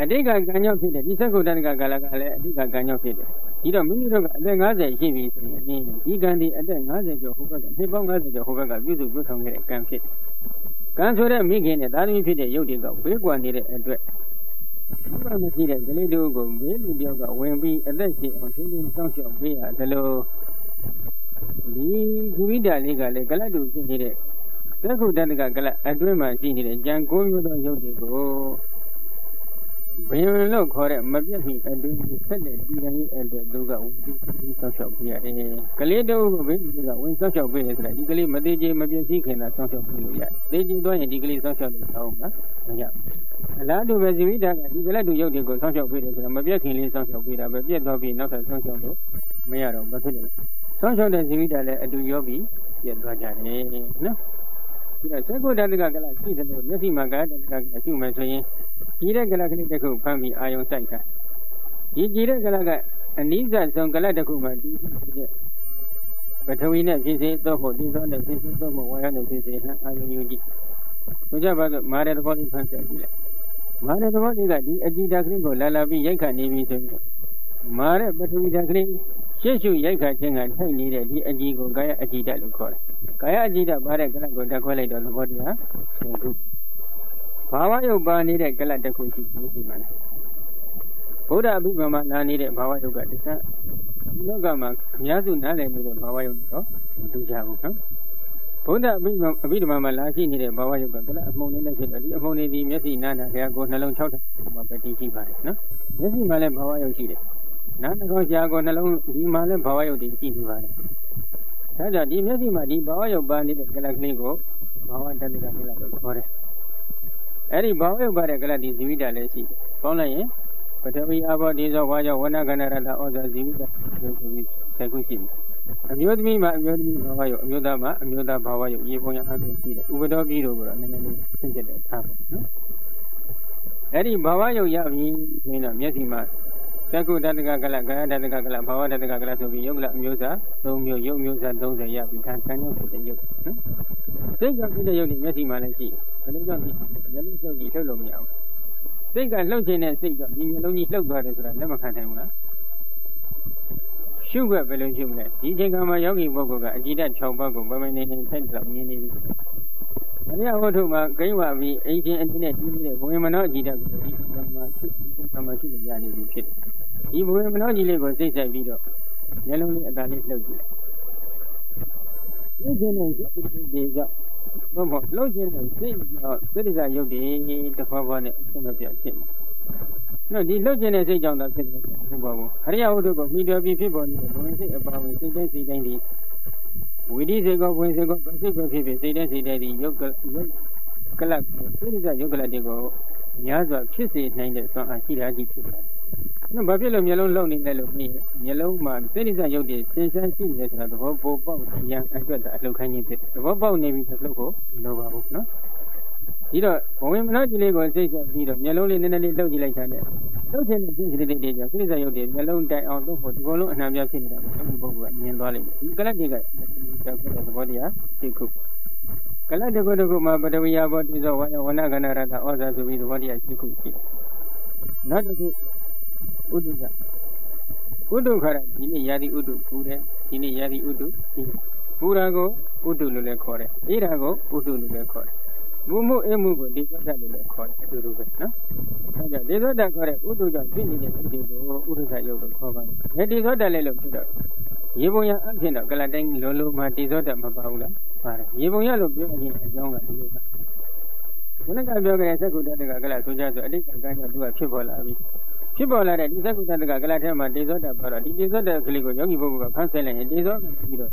Speaker 1: အဓိကကံကြောင့်ဖြစ်တဲ့ဒီသက္ခုတတ္တကကလတ်ကလည်းအဓိကကံကြောင့်ဖြစ်တယ်ဒီတော့မိမိတို့ကအသက်50ရှိပြီဆိုရင်ဒီကံဒီအသက်50ကျော်ဟိုဘက်ကနှစ်ပေါင်း50ကျော်ဟိုဘက်ကပြုစုပြုဆောင်ခဲ့တဲ့ကံဖြစ်ကံဆိုတဲ့မိခင်နဲ့သားသမီးဖြစ်တဲ့ရုပ်တွေကဝေးကွာနေတဲ့အတွက် ဘာမှမရှိတဲ့ကလေးတို့ကိုမေးလူတယောက်ကဝင်ပြီးအသက်ရှင်အောင်ရှင်းရှင်းစောင့်ရှောက်ပေးရတယ်လို့ဒီဂုဝိတာလေးကလည်းကလတ်တူဖြစ်နေတဲ့သက္ခုတတ္တကကလတ်အတွင်းမှာရှိနေတဲ့ကြံကိုးမျိုးသောရုပ်တွေကို ဘယံလို့ခေါ်တဲ့မပြတ်မီအတွင်းဆက်တဲ့ဒီကံကြီးအတွက်သူကဝင်ပြီးဆောက်ရှောက်ပြရတယ်။ကလေးတို့ကဘိကဝင်ဆောက်ရှောက်ပြရဆိုတာဒီကလေးမသေးချေမပြည့်စည်ခင်သာဆောက်ရှောက်ပြလို့ရတယ်။သေးချေသွားရင်ဒီကလေးဆောက်ရှောက်လို့အောင်လားမရဘူး။အလားတူပဲဇိဝိတာကဒီကလေးတို့ရုပ်တွေကိုဆောက်ရှောက်ပြတယ်ဆိုတာမပြတ်ခင်လေးဆောက်ရှောက်ပြတာပဲပြတ်သွားပြီးနောက်ထပ်ဆောက်ရှောက်လို့မရတော့ဘာဖြစ်လဲ။ဆောက်ရှောက်တဲ့ဇိဝိတာလည်းအတူရောပြီးပြတ်သွားကြတယ်နော်။ ဒီတော့သက္ကုတ္တကကလရှိတယ်လို့မျက်စိမှာကာယတ္တကကရှုမယ်ဆိုရင်ကြည်တဲ့ကလကလေးတစ်ခုဖမ်းပြီးအာယုံစိုက်တာဒီကြည်တဲ့ကလကအနိစ္စဆုံးကလတစ်ခုမှာဒီဖြစ်ပထဝီနဲ့ဖြစ်စေတော့ဖို့ဒီသောနဲ့ဖြစ်စေတော့ဖို့ဝါရနဲ့ဖြစ်စေဟံအာယုံယူကြည့်ဆိုကြပါစို့မာရတဲ့သဘောလေးဖမ်းဆက်ကြည့်လိုက်မာရတဲ့သဘောလေးကဒီအကြည်ဓာတ်ကလေးကိုလာလာပြီးရိုက်ခတ်နေပြီဆိုရင်မာရပထဝီဓာတ်ကလေး ရှေ့ရှုရိုက်ခတ်ခြင်းကထိုက်နေတဲ့ဒီအကြည်ကိုကာယအကြည်ဓာတ်လို့ခေါ်တယ်ကာယအကြည်ဓာတ်ပါတဲ့ကလကိုတက်ခွဲလိုက်တော့သဘောတရား10ခုဘာဝယုတ်ပါနေတဲ့ကလတ်တစ်ခုရှိဘူးဒီမှာလေဘုရားအဘိဓမ္မာနာနေတဲ့ဘာဝယုတ်ကတခြားဒီလောကမှာအများစုနားလည်နေတဲ့ဘာဝယုတ်တော့မတူကြဘူးနော်ဘုရားအဘိဓမ္မာအဘိဓမ္မာမှာလာရှိနေတဲ့ဘာဝယုတ်ကကလတ်အမှုန်လေးနဲ့ဖြစ်တယ်ဒီအမှုန်လေးဒီမျက်စိနားနာခရကိုနှလုံး၆ထပ်မှာပဲတည်ရှိပါတယ်နော်မျက်စိမှာလည်းဘာဝယုတ်ရှိတယ် နားနှကောရှားကိုနှလုံးဒီမှာလည်းဘာဝယုတ်တည်ရှိနေပါတယ်ဒါကြောင့်ဒီမျက်စိမှာဒီဘာဝယုတ်ပါနေတဲ့ကလတ်ကလေးကိုဘာဝတတ္တကကလတ်လို့ခေါ်တယ်အဲ့ဒီဘောင်းရုပ်ပါတဲ့ကလတိဇီဝိတလည်းရှိတယ်။ပေါင်းလိုက်ရင်ပထဝီအဘောဒီဇောဝါကြောဝဏခန္ဓာရတဩဇာဇီဝိတရုပ်ဆိုပြီးဆက်ခုရှိတယ်။အမျိုးသမီးမှာအမျိုးသမီးဘာဝရုပ်အမျိုးသားမှာအမျိုးသားဘာဝရုပ်ရေပုံရအပြင်ရှိတယ်။ဥပဒေပြီးတော့ကတော့နည်းနည်းလေးဆင့်ကျက်တဲ့ထားပါနော်။အဲ့ဒီဘာဝယုတ်ရပြီဆိုရင်တော့မျက်စိမှာ သက္ကုတတ္တကကလကာယတတ္တကကလဘာဝတတ္တကကလဆိုပြီးယုတ်ကလအမျိုးစား၃မျိုးယုတ်မျိုးစား30ရပြီဒါဆန်းရုပ်ဖြစ်တဲ့ယုတ်နော်စိတ်ကဖြစ်တဲ့ယုတ်ဒီမျက်စိမှာလည်းရှိတယ်ဘယ်လိုကြောင့်ဒီမျက်လုံးစုပ်ကြီးလှုပ်လို့မရဘူးစိတ်ကလှုပ်ခြင်းနဲ့စိတ်ကြောင့်ဒီမျက်လုံးကြီးလှုပ်သွားတယ်ဆိုတာလက်မခံနိုင်ဘူးလားရှုခွက်ဘယ်လိုရှုမလဲဒီချိန်ကမှယောဂီပုဂ္ဂိုလ်ကအကြည့်တ6ပါးကိုပမနေနေထိုက်တော့မြင်နေပြီအရိယဝတ္ထုမှာဂိမ်းဝပြီးအိမ်ချင်းအင်းနဲ့တီးနေတဲ့ဘဝင်မနောအကြည့်တကိုဒီကမှာရှုဒီကမှာရှုလို့ရနေပြီဖြစ်တယ် ဒီဘဝင်မနောကြီးလေးကိုစိတ်ဆိုင်ပြီးတော့မျက်လုံးလေးအသာလေးလှုပ်ကြည့်ဒီကျင်းနေဒီကြောင့်ဘုံဘလှုပ်ခြင်းနဲ့စိတ်ကြောင့်စိတ္တဇယုတ်တွေတဖွာဖွာနဲ့အဆုံးမပြဖြစ်နေနော်ဒီလှုပ်ခြင်းနဲ့စိတ်ကြောင့်သာဖြစ်တယ်ဟုတ်ပါဘူးအရိယဝတ္ထုကိုမိတော်ပြီးဖြစ်ပေါ်နေတဲ့ဘဝင်စိတ်အပါဝင်စိတ်တိုင်းစိတ်တိုင်းဒီဝိဓိစေကောဝင်စေကောပစိတ်ကိုဖြစ်ဖြစ်စိတ်တိုင်းစိတ်တိုင်းဒီယုတ်ကယုတ်ကလတ်စိတ္တဇယုတ်ကလတ်တွေကိုများစွာဖြစ်စေနိုင်တဲ့ဆွမ်းအားရှိတာကြီးဖြစ်တယ် နော်ဘာဖြစ်လို့မျိုးလုံးလုံနေလဲလို့ပြီးမျိုးလုံးမှာစိတ္တဇရုပ်တွေသင်္ချမ်းရှိနေဆိုတာသဘောပေါ်ပေါက်ရန်အတွက်အလှုပ်ခိုင်းခြင်းဖြစ်တယ်သဘောပေါက်နေပြီဆိုလှုပ်ဖို့လိုပါဘူးနော်ဒီတော့ဘဝင်မနှောက်ကြည့်လေးကိုစိတ်ဆက်ပြီးတော့မျိုးလုံးလေးနည်းနည်းလေးလှုပ်ကြည့်လိုက်တာနဲ့လှုပ်ခြင်းနဲ့စိတ်စိတ်တွေကြောင့်စိတ္တဇရုပ်တွေမျိုးလုံးတိုင်အောင်သုံးဖို့ဒီကုလုံးအနှံပြဖြစ်နေတာကိုဒီပုဂ္ဂိုလ်ကမြင်သွားလိမ့်မယ်ဒီကလတ်တွေကတောက်တဲ့သဘောတရားသိခုကလတ်တကုတကုမှာပတဝိယဘောတိသောဝါယဝနကဏရတဩဇာဆိုပြီးသဘောတရားရှိခုရှိနောက်တစ်ခု ဥဒုကဥဒုခါရဒီနေ့ယာတိဥဒုပူတယ်ဒီနေ့ယာတိဥဒုပူရာကိုဥဒုလို့လည်းခေါ်တယ်အေးတာကိုဥဒုလို့လည်းခေါ်တယ်မူမှုအေးမှုကိုဒီသောတလို့လည်းခေါ်တယ်အတူတူပဲနော်အဲကြောင့်ဒီသောတခေါ်တဲ့ဥဒုကြောင့်ဖြစ်နေတဲ့စိတ်တွေကိုဥဒုကယုတ်လို့ခေါ်ပါတယ်အဲဒီသောတလည်းလို့ဖြစ်တော့ရေပုံရအဖြစ်တော့ကလတိုင်းလောလောမှာဒီသောတမပါဘူးလားပါတယ်ရေပုံရလို့ပြောရင်အကြောင်းကဒီလိုပါခုနကပြောခဲ့တဲ့သက္ကုတ္တကကလဆိုကြဆိုအတိတ်ကံကြောင့်သူကဖြစ်ပေါ်လာပြီ ဖြစ်ပေါ်လာတဲ့ဒီသက္ကုတ္တကကလထဲမှာတေဇောတပါတော့ဒီတေဇောတကလေးကိုယောဂီပုဂ္ဂိုလ်ကဖန်ဆင်းလိုက်ရင်တေဇောပြီးတော့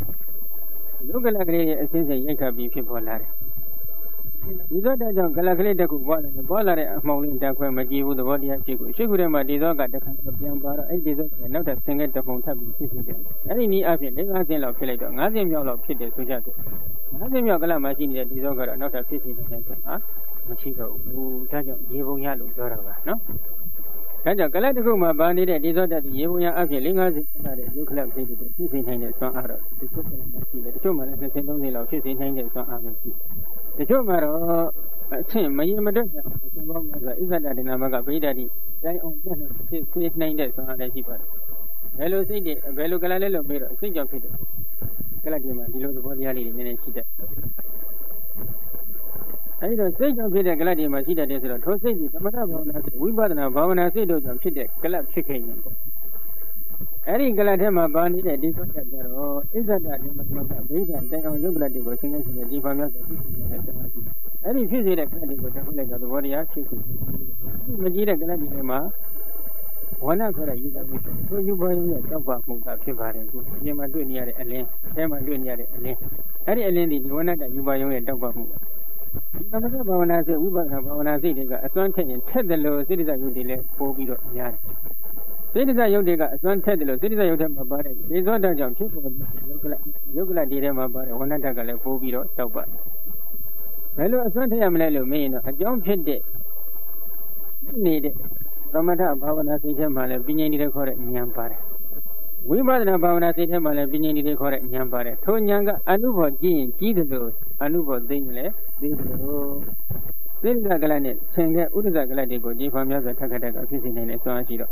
Speaker 1: ယုတ်ကလကလေးရဲ့အစင်းစိမ်ရိုက်ခတ်ပြီးဖြစ်ပေါ်လာတယ်ဒီသောတကြောင့်ကလကလေးတစ်ခုပွားလာတယ်ပွားလာတဲ့အမှောင်လေးတက်ခွဲမကြည့်ဘူးသဘောတရားရှိကိုရှိခုထဲမှာတေဇောကတခါပြန်ပါတော့အဲ့တေဇောကနောက်ထပ်ဆင်ကဲတပုံထပ်ပြီးဖြစ်ဖြစ်တယ်အဲ့ဒီနည်းအဖြစ်၄၅ဆင်းလောက်ဖြစ်လိုက်တော့၅ဆင်းမြောက်လောက်ဖြစ်တယ်ဆိုကြတယ်၅ဆင်းမြောက်ကလမှာရှိနေတဲ့တေဇောကတော့နောက်ထပ်ဖြစ်ဖြစ်နေတဲ့ဆိုဟာမရှိတော့ဘူးဒါကြောင့်ရေပုံရလို့ပြောတာပါနော် ဒါကြောင့်ကလတ်တစ်ခုမှာပါနေတဲ့ဒီသောတတ်ရေပုံရအဖြစ်၄50ကျတဲ့ယုတ်ခလတ်စိတ်တွေဖြစ်စေနိုင်တဲ့စွမ်းအားတော့ဒီချို့ကလည်းရှိတယ်တချို့မှလည်း20 30လောက်ဖြစ်စေနိုင်တဲ့စွမ်းအားလည်းရှိတယ်တချို့မှတော့အချင်းမရင်မတွက်တဲ့အရှင်ဘောမှာဆိုဣဇဒဒေနာမကဗိဒတိတိုင်းအောင်ပြတ်လို့ဖြစ်စေနိုင်တဲ့စွမ်းအားလည်းရှိပါတယ်ဘယ်လိုစိတ်တွေဘယ်လိုကလတ်လဲလို့ပြီးတော့စိတ်ကြောင့်ဖြစ်တယ်ကလတ်ဒီမှာဒီလိုသဘောတရားလေးတွေနည်းနည်းရှိတယ် အဲဒီတော့စိတ်ကြောင့်ဖြစ်တဲ့ကလတ်တွေမှာရှိတတ်တယ်ဆိုတော့ထိုစိတ်ကြီးသမထဘာဝနာစိတ်ဝိပဿနာဘာဝနာစိတ်တို့ကြောင့်ဖြစ်တဲ့ကလတ်ဖြစ်ခဲ့ရင်ပေါ့အဲဒီကလတ်ထဲမှာပါနေတဲ့ဒီသောချက်ကြတော့အစ္ဆဒဓမ္မသမဗိဓာတိုင်အောင်ယုတ်ကလတ်တွေကိုဆင်းရဲဆင်းရဲဒီပါများဆိုဖြစ်နေတဲ့တရားရှိအဲဒီဖြစ်စေတဲ့ကလတ်တွေကိုတက်လိုက်တော့သဘောတရားဖြစ်ခုမကြည့်တဲ့ကလတ်တွေမှာဝဏခေါ်တဲ့ယူပါမှုဆိုယူပါရုံနဲ့တောက်ပါမှုကဖြစ်ပါတယ်ခုအပြင်မှာတွေ့နေရတဲ့အလင်းအဲထဲမှာတွေ့နေရတဲ့အလင်းအဲ့ဒီအလင်းဒီဝဏကယူပါရုံရဲ့တောက်ပါမှု သမထဘာဝနာစိတ်ဝိပဿနာဘာဝနာစိတ်တွေကအစွမ်းထက်ရင်ထက်တယ်လို့စိတ္တဇယုတ်တွေလည်းပိုးပြီးတော့များတယ်စိတ္တဇယုတ်တွေကအစွမ်းထက်တယ်လို့စိတ္တဇယုတ်ထဲမှာပါတဲ့ဒေဇောတကြောင့်ဖြစ်ပေါ်တဲ့ယုတ်ကလယုတ်ကလဒီထဲမှာပါတဲ့ဝဏတကလည်းပိုးပြီးတော့တောက်ပါတယ်ဘယ်လိုအစွမ်းထက်ရမလဲလို့မေးရင်တော့အကြောင်းဖြစ်တဲ့နေတဲ့သမထဘာဝနာစိတ်ထဲမှာလည်းပညာတွေခေါ်တဲ့ဉာဏ်ပါတယ် ဝိပဿနာဘာဝနာစိတ်ထဲမှာလည်းပညာတွေခေါ်တဲ့ဉာဏ်ပါတယ်ထိုဉာဏ်ကအနုဘောကြည့်ရင်ကြီးတယ်လို့အနုဘောသိရင်လည်းသိတယ်လို့သိက္ခာကလနဲ့ဆင်ခဲ့ဥဒ္ဒဇကလတွေကိုကြည်ဖော်များစွာထက်ခတ်တဲ့ကဖြစ်စီနိုင်တဲ့စွမ်းရှိတော့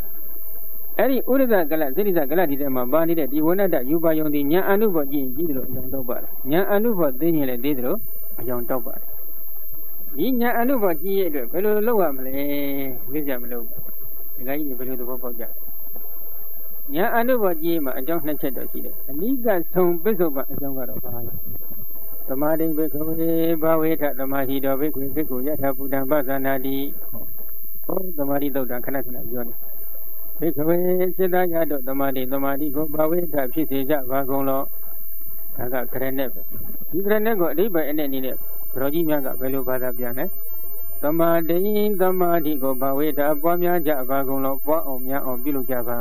Speaker 1: အဲ့ဒီဥဒ္ဒဇကလစိတ္တဇကလဒီထဲမှာပါနေတဲ့ဒီဝဏတယူပါယုံဒီဉာဏ်အနုဘောကြည့်ရင်ကြီးတယ်လို့အကြောင်းတော့ပါတယ်ဉာဏ်အနုဘောသိရင်လည်းသိတယ်လို့အကြောင်းတော့ပါတယ်ဒီဉာဏ်အနုဘောကြည့်ရတဲ့ဘယ်လိုလုပ်ရမလဲသိကြမလို့ဒီကကြီးဘယ်လိုသဘောပေါက်ကြလဲ ညာအနုဘောကြီးမှာအကြောင်းနှစ်ချက်တော့ရှိတယ်အနိကဆုံးပစ္စုပန်အကြောင်းကတော့ဘာလဲသမာဓိဘိက္ခဝေဘာဝေထသမာဟိတောဘိက္ခွေဘိက္ခုယထာဘုဒ္ဓံပသနာတိဟောသမာဓိတုတ်တံခဏခဏပြောနေဘိက္ခဝေစိတ္တရတော့သမာဓိသမာဓိကိုဘာဝေထဖြစ်စေကြဘာကုန်လောဒါကကရဏနဲ့ပဲဒီကရဏကိုအဓိပ္ပာယ်အနေနဲ့ဘရောကြီးများကဘယ်လိုဘာသာပြန်လဲ သမာဓိသမာဓိကိုဘာဝေတာပွားများကြပါကုန်လို့ပွားအောင်များအောင်ပြုလုပ်ကြပါ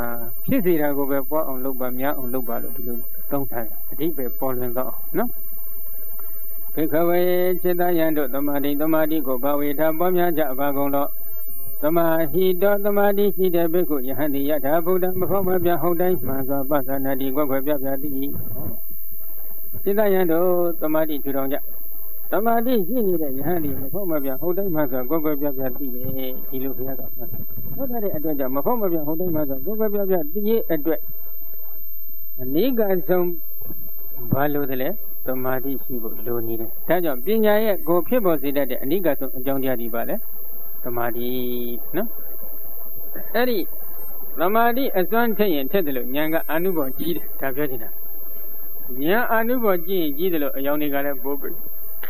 Speaker 1: ဖြစ်စေတာကိုပဲပွားအောင်လုပ်ပါများအောင်လုပ်ပါလို့ဒီလိုသုံးထားတယ်အဓိပ္ပာယ်ပေါ်လွင်တော့နော်ခေခဝေစေတယံတို့သမာဓိသမာဓိကိုဘာဝေတာပွားများကြပါကုန်လို့သမာဟိတောသမာဓိရှိတဲ့ဘိက္ခုယဟန်တိယထာဗုဒ္ဓမဖောက်မပြဟုတ်တိုင်းမှန်စွာပသနာတိကွက်ခွက်ပြပြသည်စိတ္တယံတို့သမာဓိထူထောင်ကြ သမာဓိရှိနေတဲ့ယဟန်ဒီမဖောက်မပြဟုတ်တိုင်းမှဆိုကွက်ကွက်ပြပြသိတယ်ဒီလိုဘုရားကပြောတယ်ဟုတ်တဲ့အတွက်ကြောင့်မဖောက်မပြဟုတ်တိုင်းမှဆိုကွက်ကွက်ပြပြသိရဲ့အတွက်အနိကဆုံးဘာလို့တလဲသမာဓိရှိဖို့လိုနေတယ်ဒါကြောင့်ပညာရဲ့ကိုဖြစ်ပေါ်စေတတ်တဲ့အနိကဆုံးအကြောင်းတရားဒီပါလဲသမာဓိနော်အဲ့ဒီသမာဓိအစွမ်းထက်ရင်ထက်တယ်လို့ဉာဏ်ကအနုဘောကြီးတယ်ဒါပြောချင်တာဉာဏ်အနုဘောကြီးရင်ကြီးတယ်လို့အယောင်တွေကလည်းပိုးပြီ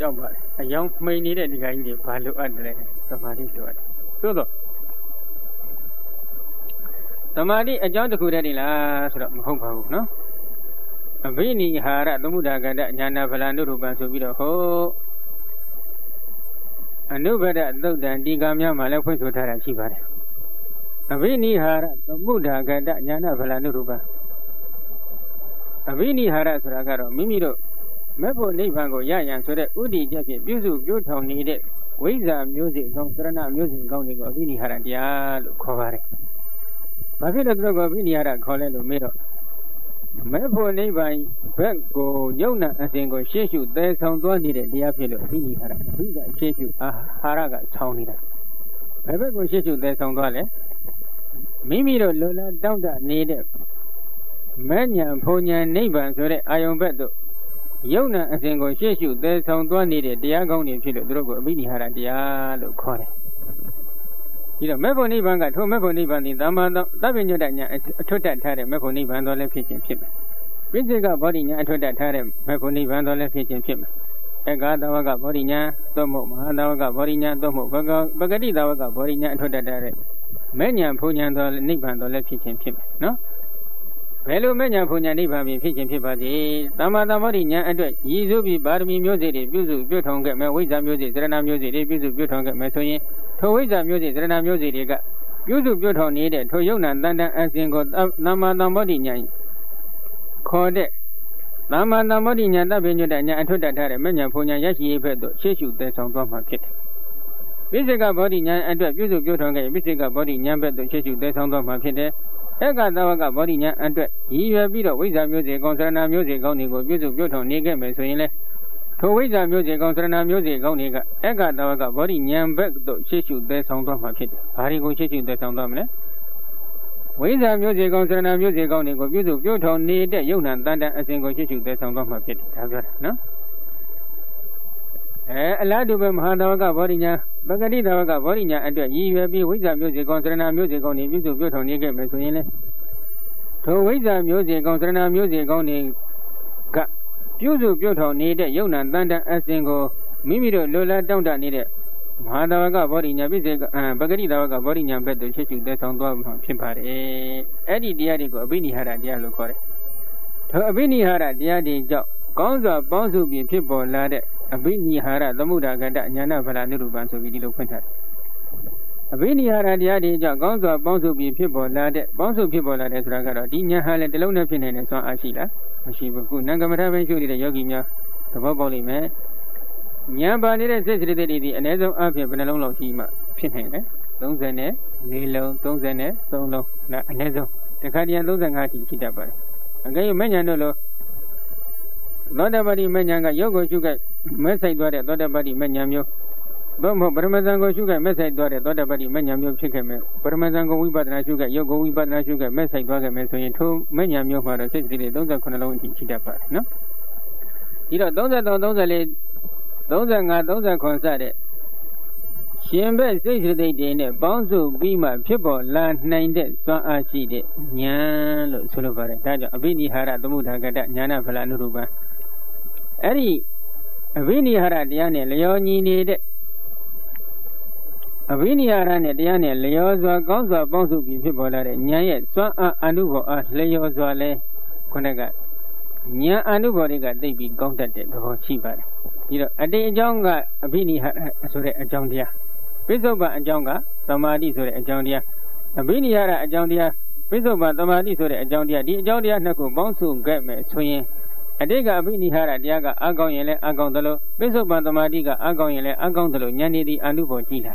Speaker 1: ကြောက်ပါတယ်အယောင်မှိန်နေတဲ့ဒီကကြီးတွေဘာလို့အပ်တယ်သမာဓိလိုအပ်တယ်သို့တော့သမာဓိအကြောင်းတစ်ခုတည်းတည်းလားဆိုတော့မဟုတ်ပါဘူးနော်အဘိနိဟာရသမုဒ္ဒါကတညာနာဖလနုရူပံဆိုပြီးတော့ဟောအနုဘဒသုတ်တံဒီကများမှာလည်းဖွင့်ဆိုထားတာရှိပါတယ်အဘိနိဟာရသမုဒ္ဒါကတညာနာဖလနုရူပံအဘိနိဟာရဆိုတာကတော့မိမိတို့ မဲ့ဖို့နိဗ္ဗာန်ကိုရရန်ဆိုတဲ့ဥဒိချက်ဖြင့်ပြုစုပြုထောင်နေတဲ့ဝိဇ္ဇာမျိုးစိကောင်းသရဏမျိုးစိကောင်းတွေကိုအဘိနိဟာရတရားလို့ခေါ်ပါတယ်။ဘာဖြစ်လို့သူတို့ကအဘိနိဟာရခေါ်လဲလို့မေးတော့မဲ့ဖို့နိဗ္ဗာန်ဘက်ကိုယုံနာအစဉ်ကိုရှေ့ရှုသဲဆောင်သွားနေတဲ့တရားဖြစ်လို့အဘိနိဟာရအဘိကရှေ့ရှုအာဟာရကဆောင်းနေတာဘယ်ဘက်ကိုရှေ့ရှုသဲဆောင်သွားလဲမိမိတို့လိုလားတောင့်တနေတဲ့မဲ့ညာဖုန်ညာနိဗ္ဗာန်ဆိုတဲ့အာယုံဘက်တို့ ယုံနာအစဉ်ကိုရှေ့ရှုသဲဆောင်သွားနေတဲ့တရားကောင်းတွေဖြစ်လို့သူတို့ကိုအဘိနိဟာရတရားလို့ခေါ်တယ်ဒီတော့မေဖို့နိဗ္ဗာန်ကထိုမေဖို့နိဗ္ဗာန်သည်သမ္မာသဗ္ဗညုတညာအထွတ်တထားတဲ့မေဖို့နိဗ္ဗာန်တော်လည်းဖြစ်ခြင်းဖြစ်မယ်။ပိစိကဗောဓိညာအထွတ်တထားတဲ့မေဖို့နိဗ္ဗာန်တော်လည်းဖြစ်ခြင်းဖြစ်မယ်။ဧကသဝကဗောဓိညာသို့မဟုတ်မဟာသဝကဗောဓိညာသို့မဟုတ်ပဂတိသဝကဗောဓိညာအထွတ်တထားတဲ့မဲ့ညာဖုန်ညာတော်နိဗ္ဗာန်တော်လည်းဖြစ်ခြင်းဖြစ်မယ်နော်။ ဘယ်လိုမဲ့ညာဖုန်ညာနိဗ္ဗာန်ဖြစ်ခြင်းဖြစ်ပါစေ။သမ္မာသမ္ဗောဓိညာအတွက်ရည်စုပြီးပါရမီမျိုးစေ့တွေပြုစုပြုထုံခဲ့မယ်ဝိဇ္ဇာမျိုးစေ့စေရနာမျိုးစေ့တွေပြုစုပြုထုံခဲ့မယ်ဆိုရင်ထိုဝိဇ္ဇာမျိုးစေ့သရဏမျိုးစေ့တွေကပြုစုပြုထောင်နေတဲ့ထိုယုံနာတန်တန်အစဉ်ကိုသမ္မာသမ္ဗောဓိညာခေါ်တဲ့သမ္မာသမ္ဗောဓိညာတပ်ပညွတ်တညာအထွတ်တထားတဲ့မညာဖုန်ညာရရှိရေးဘက်သို့ရှေ့ရှုသဲဆောင်သွားမှာဖြစ်တယ်။ပိစိကဗောဓိညာအတွက်ပြုစုပြုထောင်ခဲ့ပိစိကဗောဓိညာဘက်သို့ရှေ့ရှုသဲဆောင်သွားမှာဖြစ်တယ်။ ဧကသဝကဗောဓိညာအတွက်ရည်ရွယ်ပြီးတော့ဝိဇ္ဇာမျိုးစေ့ကောင်းသရဏမျိုးစေ့ကောင်းတွေကိုပြုစုပြုထောင်နေခဲ့မယ်ဆိုရင်လည်းထိုဝိဇ္ဇာမျိုးစေကောင်းသရဏမျိုးစေကောင်းတွေကဧကတဝကဗောဓိဉာဏ်ဘက်သို့ရှေ့ရှုသဲဆောင်သွားမှာဖြစ်တယ်။ဘာတွေကိုရှေ့ရှုသဲဆောင်သွားမလဲ။ဝိဇ္ဇာမျိုးစေကောင်းသရဏမျိုးစေကောင်းတွေကိုပြုစုပြုထောင်နေတဲ့ယုံနာတန်တန်အစဉ်ကိုရှေ့ရှုသဲဆောင်သွားမှာဖြစ်တယ်။ဒါပြောတာနော်။ အဲအလားတူပဲမဟာတဝကဗောဓိဉာဏ်ပဂတိတဝကဗောဓိဉာဏ်အတွက်ရည်ရွယ်ပြီးဝိဇ္ဇာမျိုးစေကောင်းသရဏမျိုးစေကောင်းတွေပြုစုပြုထောင်နေခဲ့မယ်ဆိုရင်လေထိုဝိဇ္ဇာမျိုးစေကောင်းသရဏမျိုးစေကောင်းတွေကပြုစုပြုထောင်နေတဲ့ယုံနာတန်တန်အစဉ်ကိုမိမိတို့လိုလားတောင့်တနေတဲ့မဟာတဝကဗောဓိညာပြည့်စေပဂတိတဝကဗောဓိညာဘက်သို့ချစ်ချူသက်ဆောင်သွားမှာဖြစ်ပါတယ်အဲ့ဒီတရားတွေကိုအဘိနိဟာရတရားလို့ခေါ်တယ်ထိုအဘိနိဟာရတရားတွေကြောင့်ကောင်းစွာပေါင်းစုပြီးဖြစ်ပေါ်လာတဲ့ အဘိနိဟာရသမုဒ္ဒါကတညာနာဖလာနုရူပံဆိုပြီးဒီလိုဖွင့်ထားတယ်အဘိနိဟာရတရားတွေကြောင့်ကောင်းစွာပေါင်းစုပြီးဖြစ်ပေါ်လာတဲ့ပေါင်းစုဖြစ်ပေါ်လာတဲ့ဆိုတာကတော့ဒီညာဟာလည်းတလုံးနဲ့ဖြစ်နေတဲ့ဆွမ်းအားရှိလားမရှိဘူးခုနံကမ္မထပဲရှုနေတဲ့ယောဂီများသဘောပေါက်လိမ့်မယ်ဉာဏ်ပါနေတဲ့စိတ်စိတ္တိတွေဒီအ ਨੇ ဆုံးအဖြစ်ဘယ်နှလုံးလောက်ရှိမှဖြစ်နေလဲ30နဲ့4လုံး30နဲ့3လုံးဒါအ ਨੇ ဆုံးတခါတည်း35တိရှိတတ်ပါတယ်အကယ်၍မဉ္ဇဏ်တို့လို သောတပတိမဉ္ဇဏ်ကယောဂကိုရှုခဲ့မဲဆိုင်သွားတဲ့သောတပတိမဉ္ဇဏ်မျိုးသို့မဟုတ်ပရမဇန်ကိုရှုခဲ့မဲ့ဆိုင်သွားတဲ့သောတပတိမဉ္ဇဏ်မျိုးဖြစ်ခဲ့မယ်ပရမဇန်ကိုဝိပဿနာရှုခဲ့ယောဂကိုဝိပဿနာရှုခဲ့မဲ့ဆိုင်သွားခဲ့မယ်ဆိုရင်ထိုမဉ္ဇဏ်မျိုးမှာတော့စိတ်စိတ္တိ38လုံးအထိရှိတတ်ပါတယ်နော်ဒီတော့33 34 35 39စတဲ့ရှင်ဘက်စိတ်စိတ်တွေနဲ့ပေါင်းစုပြီးမှဖြစ်ပေါ်လာနိုင်တဲ့စွမ်းအားရှိတဲ့ဉာဏ်လို့ဆိုလိုပါတယ်ဒါကြောင့်အဘိနိဟာရသမုဒ္ဒါကတဉာဏဖလအနုရူပံ အဲ့ဒီအဘိနိဟာရတရားနဲ့လျောညီနေတဲ့အဘိနိဟာရနဲ့တရားနဲ့လျောစွာကောင်းစွာပေါင်းစုပြီးဖြစ်ပေါ်လာတဲ့ဉာဏ်ရဲ့စွမ်းအားအနုဘောအားလျောစွာလဲခုနကဉာဏ်အနုဘောတွေကသိပြီးကောင်းတတ်တဲ့သဘောရှိပါတယ်ဒီတော့အတိတ်အကြောင်းကအဘိနိဟာရဆိုတဲ့အကြောင်းတရားပိဿုပန်အကြောင်းကသမာဓိဆိုတဲ့အကြောင်းတရားအဘိနိဟာရအကြောင်းတရားပိဿုပန်သမာဓိဆိုတဲ့အကြောင်းတရားဒီအကြောင်းတရားနှစ်ခုပေါင်းစုခဲ့မယ်ဆိုရင် အတိတ်ကအဘိနိဟာရတရားကအကောင်းရင်လည်းအကောင်းသလိုပိဿုပန်သမာဓိကအကောင်းရင်လည်းအကောင်းသလိုဉာဏ်ရည်ဒီအနုဘောကြည့်လာ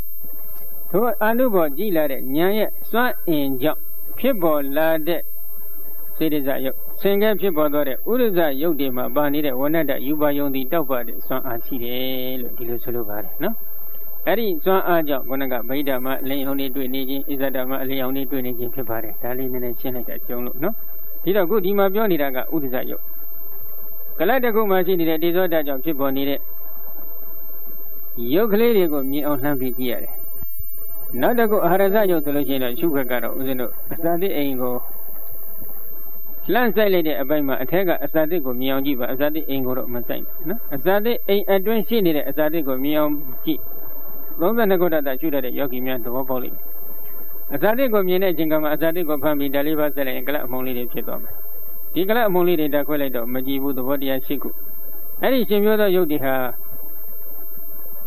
Speaker 1: ထိုအာနုဘောကြည်လာတဲ့ဉာဏ်ရဲ့စွမ်းအင်ကြောင့်ဖြစ်ပေါ်လာတဲ့စေတဇယုတ်ဆင်ကဲဖြစ်ပေါ်သောတဲ့ဥရဇယုတ်တွေမှာပါနေတဲ့ဝဏ္ဏတယူပါယုံသည်တောက်ပါတဲ့စွမ်းအားရှိတယ်လို့ဒီလိုဆိုလိုပါတယ်နော်အဲ့ဒီစွမ်းအားကြောင့်ခုနကဗိဓာမအလင်းအောင်တွေတွေ့နေခြင်းဣဇဒာမအလင်းအောင်တွေတွေ့နေခြင်းဖြစ်ပါတယ်ဒါလေးနည်းနည်းရှင်းလိုက်တာကျုံလို့နော်ဒီတော့ခုဒီမှာပြောနေတာကဥဒ္ဒဇယုတ် ကလတ်တခုမှရှိနေတဲ့ဒေဇောတကြောင့်ဖြစ်ပေါ်နေတဲ့ရုပ်ကလေးတွေကိုမြင်အောင်လှမ်းပြီးကြည့်ရတယ်နောက်တစ်ခုအာရဇယုတ်ဆိုလို့ရှိရင်တော့ရှုခက်ကတော့ဦးဇင်းတို့အစတိအိမ်ကိုလှမ်းဆိုင်လိုက်တဲ့အပိုင်းမှာအထက်ကအစာတစ်ကိုမြင်အောင်ကြည့်ပါအစာတစ်အိမ်ကိုတော့မဆိုင်ဘူးနော်အစာတစ်အိမ်အတွင်းရှိနေတဲ့အစာတစ်ကိုမြင်အောင်ကြည့်32ခုတတ်ရှုတတ်တဲ့ယောဂီများသဘောပေါက်လိမ့်မယ်အစာတစ်ကိုမြင်တဲ့အချိန်ကမှအစာတစ်ကိုဖမ်းပြီးဒါလေးပါဆက်လိုက်ရင်ကလပ်အမုံလေးတွေဖြစ်သွားမယ် ဒီကလပ်အမုံလေးတွေတက်ခွဲလိုက်တော့မကြည့်ဘူးသဘောတရားရှိခုအဲ့ဒီရှင်မျိုးသောယုတ်တွေဟာ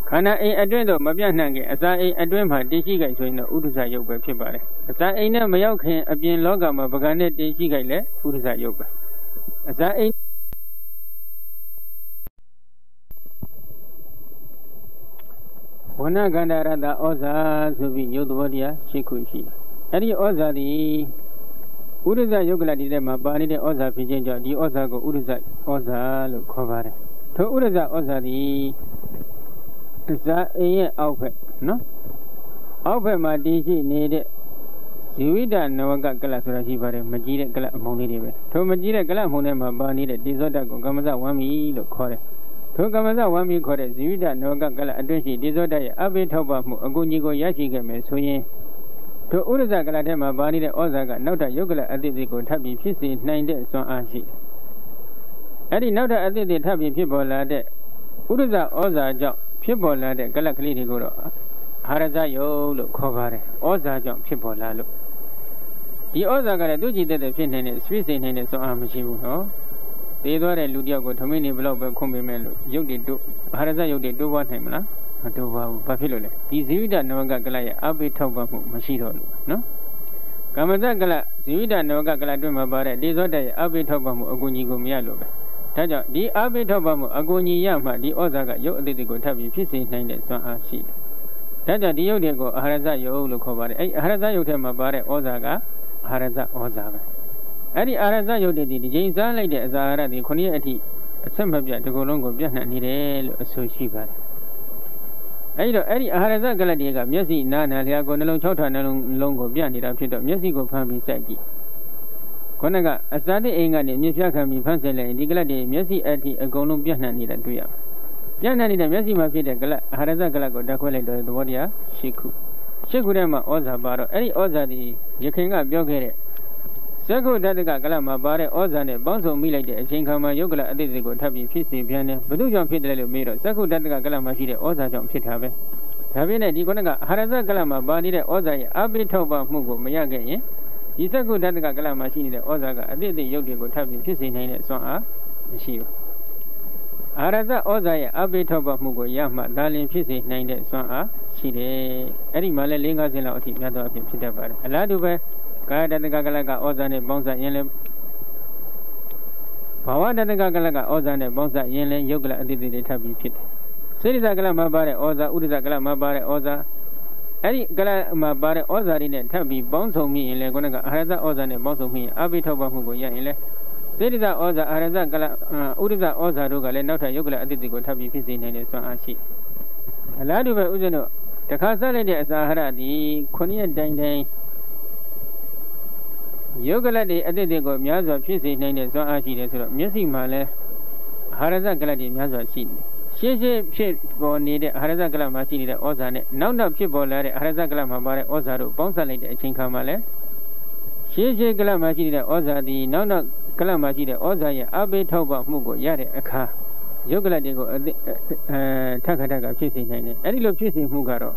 Speaker 1: ခန္ဓာအိမ်အတွင်းသို့မပြန့်နှံ့ခင်အစာအိမ်အတွင်းမှာတည်ရှိကြဆိုရင်တော့ဥဒ္ဒဇယုတ်ပဲဖြစ်ပါတယ်အစာအိမ်နဲ့မရောက်ခင်အပြင်လောကမှာပကံနဲ့တည်ရှိကြလဲဥဒ္ဒဇယုတ်ပဲအစာအိမ်ဝဏကန္တရတဩဇာဆိုပြီးယုတ်သဘောတရားရှိခုရှိတယ်အဲ့ဒီဩဇာသည် ဥဒ္ဒဇယုတ်ကလတိထဲမှာပါနေတဲ့ဩဇာဖြစ်ခြင်းကြောင့်ဒီဩဇာကိုဥဒ္ဒဇဩဇာလို့ခေါ်ပါတယ်ထိုဥဒ္ဒဇဩဇာသည်ဇာအိမ်ရဲ့အောက်ဘက်နော်အောက်ဘက်မှာတည်ရှိနေတဲ့ဇီဝိတနဝကကလဆိုတာရှိပါတယ်မကြီးတဲ့ကလအမုံလေးတွေပဲထိုမကြီးတဲ့ကလအမုံထဲမှာပါနေတဲ့တိဇောတကိုကမ္မဇဝမ်းမီလို့ခေါ်တယ်ထိုကမ္မဇဝမ်းမီခေါ်တဲ့ဇီဝိတနဝကကလအတွင်းရှိတိဇောတရဲ့အဘိထောက်ပမှုအကူကြီးကိုရရှိခဲ့မယ်ဆိုရင် ထိုဥရဇကလထဲမှာပါနေတဲ့ဩဇာကနောက်ထပ်ယုတ်ကလအတိတ်ကိုထပ်ပြီးဖြစ်စေနိုင်တဲ့စွမ်းအားရှိတယ်အဲ့ဒီနောက်ထပ်အတိတ်ထပ်ပြီးဖြစ်ပေါ်လာတဲ့ဥရဇဩဇာကြောင့်ဖြစ်ပေါ်လာတဲ့ကလပ်ကလေးတွေကိုတော့အာရဇယုတ်လို့ခေါ်ပါတယ်။ဩဇာကြောင့်ဖြစ်ပေါ်လာလို့ဒီဩဇာကလည်းသူကြည်တဲ့တဲ့ဖြစ်နေတဲ့ဆွေးစိန်နေတဲ့စွမ်းအားမရှိဘူးနော်။သေးသွားတဲ့လူတယောက်ကိုထမင်းနေဘလောက်ပဲခွန်ပေးမယ်လို့ယုတ်တွေတို့အာရဇယုတ်တွေတိုးပွားနိုင်မလား။ မတိုးပွားဘူး။ဘာဖြစ်လို့လဲ။ဒီဇီဝိတနဝကကလပ်ရဲ့အပိထောက်ပံ့မှုမရှိတော့လို့နော်။ကမ္မဇကလဇီဝိတနဝကကလတွင်မှာပါတဲ့ဒေဇောတရဲ့အပိထောက်ပံ့မှုအကူကြီးကိုမရလို့ပဲ။ဒါကြောင့်ဒီအာဘိထောက်ပမှုအကူညီရမှဒီဩဇာကရုပ်အတိတ်ကိုထပ်ပြီးဖြစ်စေနိုင်တဲ့စွမ်းအားရှိတယ်။ဒါကြောင့်ဒီရုပ်တွေကိုအာရဇယုတ်လို့ခေါ်ပါတယ်။အဲ့အာရဇယုတ်ထဲမှာပါတဲ့ဩဇာကအာရဇဩဇာပဲ။အဲ့ဒီအာရဇယုတ်တွေဒီဒီချိန်စားလိုက်တဲ့အဇာရတွေခုနှစ်ရက်အထိအဆက်မပြတ်ဒီကုလုံးကိုပြန့်နှံ့နေတယ်လို့အဆိုရှိပါတယ်။ အဲ့တော့အဲ့ဒီအာရဇကလတ်တွေကမျက်စိနားနာလျာကိုနှလုံး၆ထောင်နှလုံးလုံးကိုပြန့်နေတာဖြစ်တော့မျက်စိကိုဖမ်းပြီးစိုက်ကြည့်။ခုနကအစာတိအိမ်ကနေမြစ်ဖြတ်ခံပြီးဖန်ဆယ်လိုက်ရင်ဒီကလတ်တွေမျက်စိအထိအကုန်လုံးပြန့်နှံ့နေတာတွေ့ရမယ်။ပြန့်နှံ့နေတဲ့မျက်စိမှာဖြစ်တဲ့ကလတ်အာဟာရဇကလတ်ကိုတက်ခွဲလိုက်တော့သဘောတရားရှိခုရှိခုထဲမှာဩဇာပါတော့အဲ့ဒီဩဇာဒီရခင်ကပြောခဲ့တဲ့ သက္ကုတတကကလတ်မှာပါတဲ့ဩဇာနဲ့ပေါင်းစုံမိလိုက်တဲ့အချိန်ခါမှာယုတ်ကလတ်အတိတ်တွေကိုထပ်ပြီးဖြစ်စီပြန်တယ်ဘု து ကြောင့်ဖြစ်တယ်လို့မေးတော့သက္ကုတတကကလတ်မှာရှိတဲ့ဩဇာကြောင့်ဖြစ်တာပဲဒါပြင်းနဲ့ဒီခုနကအာဟာရဇကလတ်မှာပါနေတဲ့ဩဇာရဲ့အပိထောက်ပမှုကိုမရခဲ့ရင်ဒီစက္ကုတ္တကကလမှာရှိနေတဲ့ဩဇာကအတိတ်တိရုပ်တွေကိုထပ်ပြီးဖြစ်စေနိုင်တဲ့စွမ်းအားမရှိဘူးအာရဇဩဇာရဲ့အပိထောက်ပမှုကိုရမှဒါလင်ဖြစ်စေနိုင်တဲ့စွမ်းအားရှိတယ်အဲ့ဒီမှာလဲ၄50လောက်အထိမြတ်သောအဖြစ်ဖြစ်တတ်ပါတယ်အလားတူပဲ ကာယတတကကလကဩဇာနဲ့ပေါင်းစပ်ရင်လည်းဘာဝတတကကလကဩဇာနဲ့ပေါင်းစပ်ရင်လည်းယုတ်ကလအတိတ်တိထပ်ပြီးဖြစ်တယ်စေရိသကလမှာပါတဲ့ဩဇာဥဒ္ဒဇကလမှာပါတဲ့ဩဇာအဲ့ဒီကလမှာပါတဲ့ဩဇာတွေနဲ့ထပ်ပြီးပေါင်းစုံမိရင်လေခုနကအာရဇဩဇာနဲ့ပေါင်းစုံမိရင်အဘိထောက်ပမှုကိုရရင်လေသေတိဇဩဇာအာရဇကလဥဒိဇဩဇာတို့ကလည်းနောက်ထပ်ယုတ်ကလအတိတ်ကိုထပ်ပြီးဖြစ်စေနိုင်တဲ့စွမ်းအားရှိအလားတူပဲဥစဉ်တို့တခါဆက်လိုက်တဲ့အစာဟရဒီခုနှစ်ရက်တိုင်းတိုင်း ယုတ်ကလတွေအတိတ်တွေကိုများစွာဖြစ်စေနိုင်တဲ့စွမ်းအားရှိတယ်ဆိုတော့မျက်စိမှာလည်းအာရဇကလတွေများစွာရှိတယ်ရှင်းရှင်းဖြစ်ပေါ်နေတဲ့အာရဇကလမှာရှိနေတဲ့ဩဇာနဲ့နောက်နောက်ဖြစ်ပေါ်လာတဲ့အာရဇကလမှာပါတဲ့ဩဇာတို့ပေါင်းစပ်လိုက်တဲ့အချိန်ခါမှာလဲရှင်းရှင်းကလမှာရှိတဲ့ဩဇာဒီနောက်နောက်ကလမှာရှိတဲ့ဩဇာရဲ့အဘိထောက်ပမှုကိုရတဲ့အခါယုတ်ကလတွေကိုအဲထက်ခထက်ကဖြစ်စေနိုင်တယ်အဲ့ဒီလိုဖြစ်စေမှုကတော့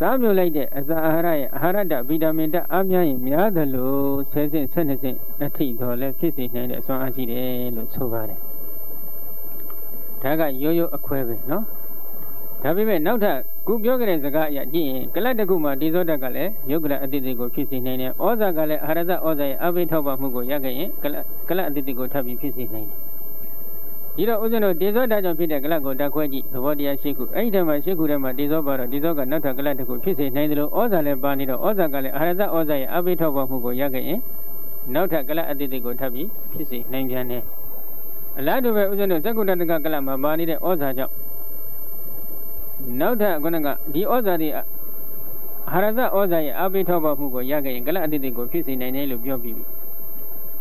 Speaker 1: သားမျိုးလိုက်တဲ့အစာအာဟာရရဲ့အာဟာရတဗီတာမင်ဓာတ်အများရင်များတယ်လို့ဆယ်ဆင့်၁၂ဆင့်အထိတော့လည်းဖြစ်စေနိုင်တဲ့အစွမ်းအားရှိတယ်လို့ဆိုပါတယ်ဒါကရိုးရိုးအခွဲပဲနော်ဒါပေမဲ့နောက်ထပ်ခုပြောခဲ့တဲ့စကားအရကြည့်ရင်ကလတ်တခုမှာဒီဇောတကလည်းယုတ်ကလအတိတ်ကိုဖြစ်စေနိုင်တယ်ဩဇာကလည်းအာရဇဩဇာရဲ့အဘိထောက်ပမှုကိုရခဲ့ရင်ကလတ်ကလတ်အတိတ်ကိုထပ်ပြီးဖြစ်စေနိုင်တယ် ဒီတော့ဦးဇင်းတို့ဒေဇောဓာတ်ကြောင့်ဖြစ်တဲ့ကလတ်ကိုဓာတ်ခွဲကြည့်သဘောတရားရှိခုအဲ့ဒီထဲမှာရှိခုထဲမှာဒေဇောပါတော့ဒေဇောကနောက်ထပ်ကလတ်တစ်ခုဖြစ်စေနိုင်တယ်လို့ဩဇာလည်းပါနေတော့ဩဇာကလည်းအာရဇဩဇာရဲ့အဘိထောက်ပါမှုကိုရခဲ့ရင်နောက်ထပ်ကလတ်အတိတ်ကိုထပ်ပြီးဖြစ်စေနိုင်ပြန်တယ်အလားတူပဲဦးဇင်းတို့သက္ကုတ္တကကလတ်မှာပါနေတဲ့ဩဇာကြောင့်နောက်ထပ်ခုနကဒီဩဇာတွေအာရဇဩဇာရဲ့အဘိထောက်ပါမှုကိုရခဲ့ရင်ကလတ်အတိတ်ကိုဖြစ်စေနိုင်တယ်လို့ပြောပြီးပြီ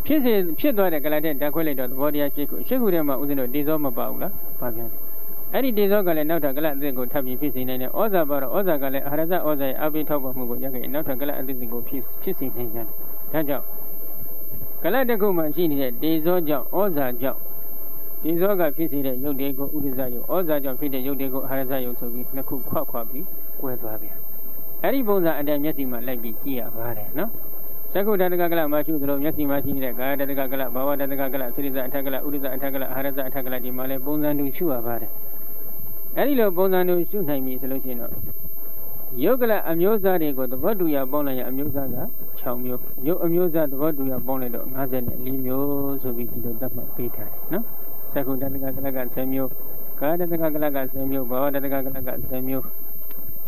Speaker 1: ဖြစ်စေဖြစ်သွားတဲ့ကလတ်တဲ့ဓာတ်ခွဲလိုက်တော့သဘောတရားရှိခုရှိခုထဲမှာဥစဉ်တော့ဒေဇောမပါဘူးလားပါပြန်တယ်အဲ့ဒီဒေဇောကလည်းနောက်ထပ်ကလတ်အသစ်ကိုထပ်ပြီးဖြစ်စေနိုင်တယ်ဩဇာပါတော့ဩဇာကလည်းအာရဇဩဇာရဲ့အပိထောက်ပမှုကိုရခဲ့နောက်ထပ်ကလတ်အသစ်ကိုဖြစ်ဖြစ်စေနိုင်တယ်ဒါကြောင့်ကလတ်တစ်ခုမှရှိနေတဲ့ဒေဇောကြောင့်ဩဇာကြောင့်ဒေဇောကဖြစ်စေတဲ့ရုပ်တွေကိုဥဒိဇယုဩဇာကြောင့်ဖြစ်တဲ့ရုပ်တွေကိုအာရဇယုဆိုပြီးနှစ်ခုခွခွပြီးကွဲသွားပြန်အဲ့ဒီပုံစံအတိုင်းမျက်စိမှာလိုက်ပြီးကြည့်ရပါတယ်နော် သက္ကုတတကကလမရှိသလိုမျက်စိမှာရှိနေတဲ့ကာယတတကကလဘာဝတတကကလသရိဇအထက်ကလဥရိဇအထက်ကလအာရဇအထက်ကလဒီမှာလဲပုံစံတူရှုရပါတယ်အဲ့ဒီလိုပုံစံတူရှုနိုင်ပြီဆိုလို့ရှိရင်တော့ယုတ်ကလအမျိုးသားတွေကိုသဘောတူရပေါင်းလိုက်ရင်အမျိုးသားက6မျိုးယုတ်အမျိုးသားသဘောတူရပေါင်းလိုက်တော့54မျိုးဆိုပြီးဒီလိုသတ်မှတ်ပေးထားတယ်နော်သက္ကုတတကကလက10မျိုးကာယတတကကလက10မျိုးဘာဝတတကကလက10မျိုး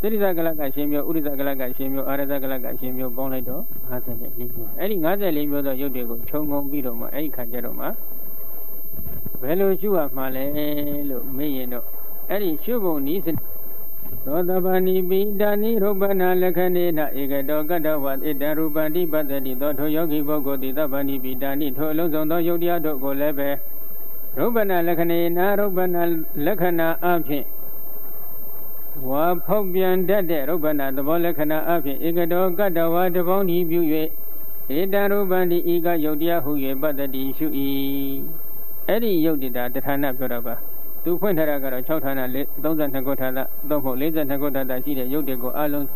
Speaker 1: သတိဇကလကရှင်မျိုးဥရိဇကလကရှင်မျိုးအာရဇကလကရှင်မျိုးပေါင်းလိုက်တော့54မျိုးအဲ့ဒီ54မျိုးသောရုပ်တွေကိုခြုံငုံပြီးတော့မှအဲ့ဒီခါကျတော့မှဘယ်လိုရှုရမှာလဲလို့မေးရင်တော့အဲ့ဒီရှုပုံနည်းစသောတပဏိပိတာနိရုပနာလက္ခဏေနဧကတောကတ္တဝဣတရူပန္တိပတ္တိသောထိုယောဂီပုဂ္ဂိုလ်တိသဗ္ဗဏိပိတာနိထိုအလုံးစုံသောယုတ်တရားတို့ကိုလည်းပဲရုပနာလက္ခဏေနာရုပနာလက္ခဏာအဖြစ် ဝါဖောက်ပြန်တတ်တဲ့ရုပ်ဗနာသဘောလက္ခဏာအဖြစ်ဧကတောကတ္တဝါတပေါင်းဤပြု၍ဧတရူပံဒီဤကယုတ်တရားဟု၍ပတ္တိရှု၏အဲ့ဒီယုတ်တိတာတဌာနပြောတာပါသူဖွင့်ထားတာကတော့6ဌာန32ခုဌာနသို့မဟုတ်42ခုဌာနရှိတဲ့ယုတ်တွေကိုအလုံး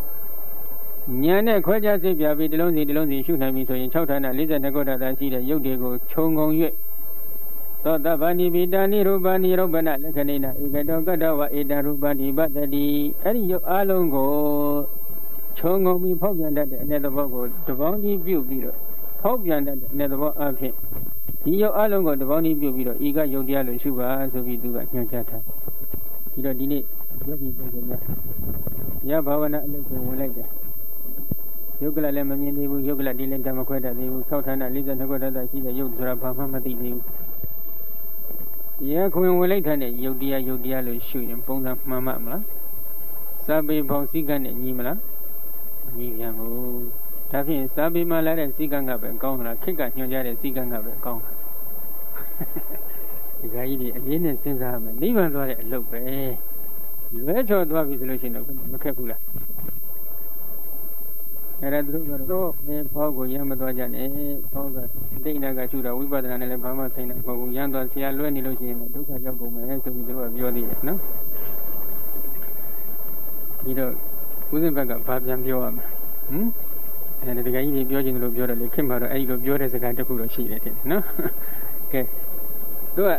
Speaker 1: ညာနဲ့ခွဲခြားစိတ်ပြပြီးတစ်လုံးစီတစ်လုံးစီရှုနိုင်ပြီဆိုရင်6ဌာန42ခုဌာနရှိတဲ့ယုတ်တွေကိုခြုံငုံ၍ သောတဗာနိပိတာနိရူပနိရုပနလက္ခဏိနာဧကတောကတ္တဝဧတရူပနိပတ္တိအဲ့ဒီရုပ်အလုံးကိုခြုံငုံပြီးဖောက်ပြန်တတ်တဲ့အနေသဘောကိုတပေါင်းကြီးပြုတ်ပြီးတော့ဖောက်ပြန်တတ်တဲ့အနေသဘောအဖြစ်ဒီရုပ်အလုံးကိုတပေါင်းကြီးပြုတ်ပြီးတော့ဤကယုတ်တရားလို့ရှုပါဆိုပြီးသူကညွှန်ကြားထားဒီတော့ဒီနေ့ယောဂီပုဂ္ဂိုလ်များရဘာဝနာအလုပ်ကိုဝင်လိုက်တယ်ယုတ်ကလလည်းမမြင်သေးဘူးယုတ်ကလဒီလည်းဓမ္မခွဲတတ်သေးဘူး၆ဌာန42ခွဲတတ်ရှိတဲ့ယုတ်ဆိုတာဘာမှမသိသေးဘူး ရခွင်ဝင်လိုက်တဲ့ယုတ်တရားယုတ်တရားလို့ရှုရင်ပုံစံမှန်မှမလားစာပေပေါင်းစည်းကမ်းနဲ့ညီမလားညီပြန်ဘူးဒါဖြင့်စာပေမှာလာတဲ့စည်းကမ်းကပဲကောင်းလားခက်ကညွှန်ကြားတဲ့စည်းကမ်းကပဲကောင်းလားဒီကကြီးဒီအမြင်နဲ့စဉ်းစားမယ်နိဗ္ဗာန်သွားတဲ့အလုပ်ပဲလွဲချော်သွားပြီဆိုလို့ရှိရင်တော့မခက်ဘူးလား အဲ့ဒါသူတို့ကတော့အဲဖောက်ကိုရမ်းမသွားကြနဲ့ဖောက်ကဒိဋ္ဌကရှုတာဝိပဿနာနဲ့လည်းဘာမှဆိုင်တာမဟုတ်ဘူးရမ်းသွားဆရာလွဲနေလို့ရှိရင်ဒုက္ခရောက်ကုန်မယ်ဆိုပြီးသူတို့ကပြောသေးတယ်နော်ဒီတော့ဦးဇင်းဘက်ကဘာပြန်ပြောရမလဲဟမ်အဲဒီတကယ်ကြီးပြောချင်တယ်လို့ပြောတယ်လေခင်ဗျားတော့အဲ့ဒီလိုပြောတဲ့စကားတစ်ခုတော့ရှိတယ်တဲ့နော်ကဲသူက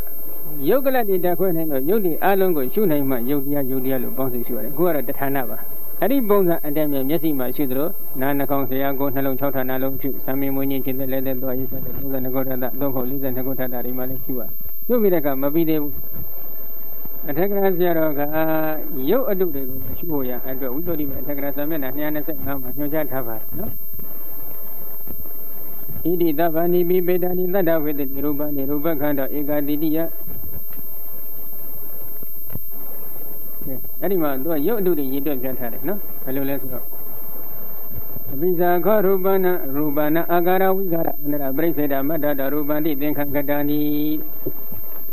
Speaker 1: ယုတ်ကလတ်တွေတက်ခွဲနိုင်တော့ယုတ်ဒီအလုံးကိုရှုနိုင်မှယုတ်တရားယုတ်တရားလို့ပေါင်းစုရှုရတယ်အခုကတော့တဌာနပါ အဲ့ဒီပုံစံအတည်းမြမျက်စိမှာရှိသလိုနားနှာခေါင်းဆရာကိုနှလုံး6ဌာနလုံးဖြူသံမင်းမွေးညင်းခြင်းတဲ့လက်သက်သွားရေးဆက်တဲ့32ခုထတာသုံးဖို့42ခုထတာဒီမှာလည်းဖြူပါပြုတ်ပြီးတဲ့အခါမပြီးသေးဘူးအထက်ကရာဆရာတော်ကရုပ်အတုတွေကိုရှုဖို့ရအတွက်ဝိသုဒ္ဓိမေအထက်ကရာစာမျက်နှာ225မှာညွှန်ကြားထားပါတယ်နော်ဣတိတဗ္ဗနိပိပေတနိတတ္တဝေတတိရူပနိရူပခန္ဓာဧကတိတိယ အဲ့ဒီမှာသူကရုပ်အတုတွေရည်တွက်ပြထားတယ်နော်ဘယ်လိုလဲဆိုတော့အပိဇာခောရူပနာရူပနာအာကာရဝိကာရအန္တရာပရိစ္ဆေဒမတ္တတရူပန္တိသင်္ခကတာနိ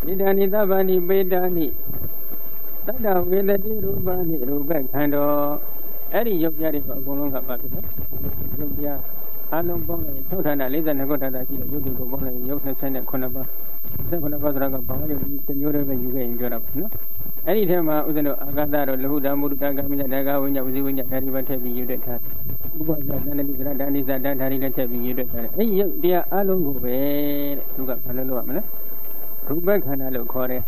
Speaker 1: ဣဒာနိသဗ္ဗနိပေတာနိတတ္တဝေတတိရူပနိရူပခန္ဓာအဲ့ဒီရုပ်ပြတွေကအကုန်လုံးကပါပြီနော်ရုပ်ပြအလုံးပေါင်းလိုက်ထုတ်ဌာန42ခုဌာနရှိတဲ့ရုပ်တွေကိုပေါင်းလိုက်ရုပ်29ပါး29ပါးဆိုတာကဘာလို့ဒီတစ်မျိုးတည်းပဲယူခဲ့ရင်ပြောတာပေါ့နော် အဲ့ဒီထဲမှာဥစဉ်တို့အာဂတတို့လဟုတမုဒ္ဒကမိညတကဝိညာဝစီဝိညာဒါဒီဘထည့်ပြီးယူတတ်တာဥပ္ပဇ္ဇတဏ္ဍိသရဒဏိသတဒါဒီလည်းထည့်ပြီးယူတတ်တာအဲ့ဒီရုပ်တရားအလုံးကိုပဲတဲ့သူကဘာလို့လုပ်ရမလဲရူပခန္ဓာလို့ခေါ်တယ်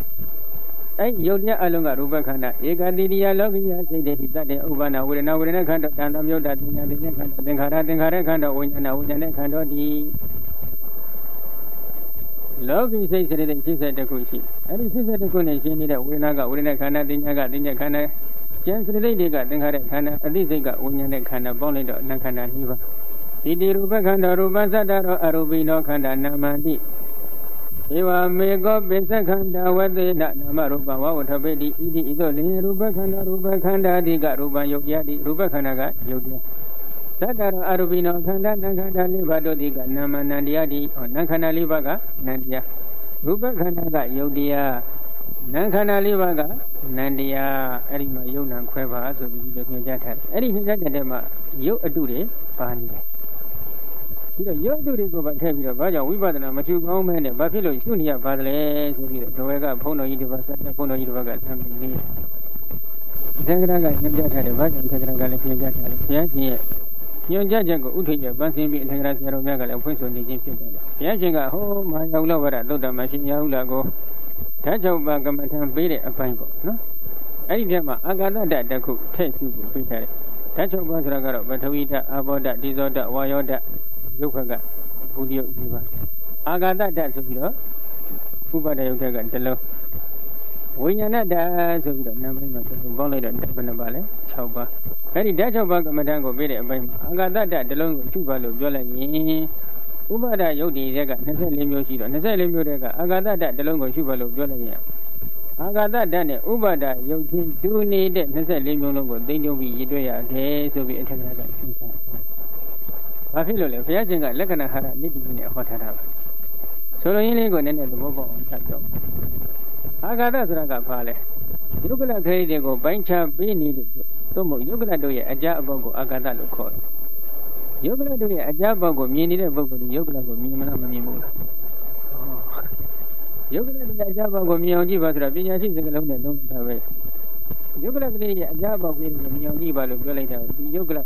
Speaker 1: အဲ့ယုတ်တရားအလုံးကရူပခန္ဓာဧကတိရိယလောကိယစိတ်တည်းသတ္တေဥပ္ပနာဝေဒနာဝေဒနာခန္ဓာတန်တမြုဒ္ဒတင်ညာတင်ညာခန္ဓာသင်္ခါရသင်္ခါရခန္ဓာဝိညာဏဝိညာဏခန္ဓာဒီ လောကီစိတ်စရတဲ့82ခုရှိအဲ့ဒီ82ခုနဲ့ရှင်းနေတဲ့ဝေဒနာကဝေဒနာခန္ဓာတင်ညာကတင်ညာခန္ဓာကျန်စရတဲ့တွေကသင်္ခါရခန္ဓာအသိစိတ်ကဝိညာဉ်နဲ့ခန္ဓာပေါင်းလိုက်တော့နာခန္ဓာနှီးပါဒီတိရူပခန္ဓာရူပသတ္တရောအရူပိနောခန္ဓာနာမတိဧဝမေကောပိသခန္ဓာဝတေနနာမရူပဝဝထပေတိဣတိဣသောလင်ရူပခန္ဓာရူပခန္ဓာတိကရူပယုတ်တရားတိရူပခန္ဓာကယုတ်တရား သတ္တရောအရူပိနောခန္ဓာနံခန္ဓာလေးပါးတို့တိကနာမနံတရားတိဟောနံခန္ဓာလေးပါးကနံတရားရူပခန္ဓာကယုတ်တရားနံခန္ဓာလေးပါးကနံတရားအဲ့ဒီမှာယုတ်နံခွဲပါဆိုပြီးဒီလိုညွှန်ကြားထားတယ်အဲ့ဒီညွှန်ကြားတဲ့မှာယုတ်အတုတွေပါနေတယ်ပြီးတော့ရုပ်တုတွေကိုပါထည့်ပြီးတော့ဘာကြောင့်ဝိပဿနာမချူကောင်းမဲနဲ့ဘာဖြစ်လို့ရှုနေရပါသလဲဆိုပြီးတော့ဒဝဲကဘုန်းတော်ကြီးတစ်ပါးဆက်ဘုန်းတော်ကြီးတစ်ပါးကဆံပြီးနေသင်္ကရကညွှန်ကြားထားတယ်ဘာကြောင့်သင်္ကရကလည်းညွှန်ကြားထားတယ်ဘုရားရှင်ရဲ့ ညွှန်ကြားချက်ကိုဥထိပ်ကျပန်းစင်းပြီးအထက်ကရာဆရာတော်များကလည်းဖွင့်ဆိုနေခြင်းဖြစ်တယ်ဘုရားရှင်ကဟောမာရောက်လောက်ရသုတ္တမရှင်ရဟုလာကိုဓာတ်၆ပါးကမ္မထံပေးတဲ့အပိုင်းပေါ့နော်အဲ့ဒီထဲမှာအာဂတတတခုထည့်ရှုပြီးပေးထားတယ်ဓာတ်၆ပါးဆိုတာကတော့ပထဝီဓာတ်အာဘောဓာတ်ဒီဇောဓာတ်ဝါယောဓာတ်ရုပ်ခက်ကဘူဒီယုတ်ဒီပါအာဂတတဆိုပြီးတော့ဥပဒယုတ်ခက်ကတလုံး ဝိညာဏတဆိုပြီးတော့နာမည်မှာတလုံးပေါင်းလိုက်တော့ဘယ်နှပါလဲ6ပါအဲ့ဒီဓာတ်6ပါးကမ္မဋ္ဌာန်းကိုပြတဲ့အပိုင်းမှာအာဂတတတလုံးကိုရှုပါလို့ပြောလိုက်ရင်ဥပဒယုတ်ဒီတဲ့က24မျိုးရှိတော့24မျိုးတဲ့ကအာဂတတတလုံးကိုရှုပါလို့ပြောလိုက်ရင်အာဂတတနဲ့ဥပဒယုတ်ချင်းတူနေတဲ့24မျိုးလုံးကိုသိညုံပြီးရည်တွေ့ရတယ်ဆိုပြီးအထက်ကကရှင်းထားဘာဖြစ်လို့လဲဘုရားရှင်ကလက္ခဏာဟာရနိတ္တိနဲ့ဟောထားတာပါဆိုလိုရင်းလေးကိုနည်းနည်းသဘောပေါက်အောင်ဆက်ပြော အာဂတဆိုတာကဘာလဲယုတ်ကလခေတွေကိုပိုင်းခြားပေးနေတဲ့သို့မဟုတ်ယုတ်ကလတို့ရဲ့အကြအပေါက်ကိုအာဂတလို့ခေါ်တယ်ယုတ်ကလတို့ရဲ့အကြအပေါက်ကိုမြင်နေတဲ့ပုဂ္ဂိုလ်ယုတ်ကလကိုမြင်မလားမမြင်ဘူးလားယုတ်ကလတို့ရဲ့အကြအပေါက်ကိုမြင်အောင်ကြည့်ပါဆိုတာပညာရှိစကားလုံးနဲ့လုံးလိုက်တာပဲယုတ်ကလကလေးရဲ့အကြအပေါက်ကလေးကိုမြင်အောင်ကြည့်ပါလို့ပြောလိုက်တာဒီယုတ်ကလ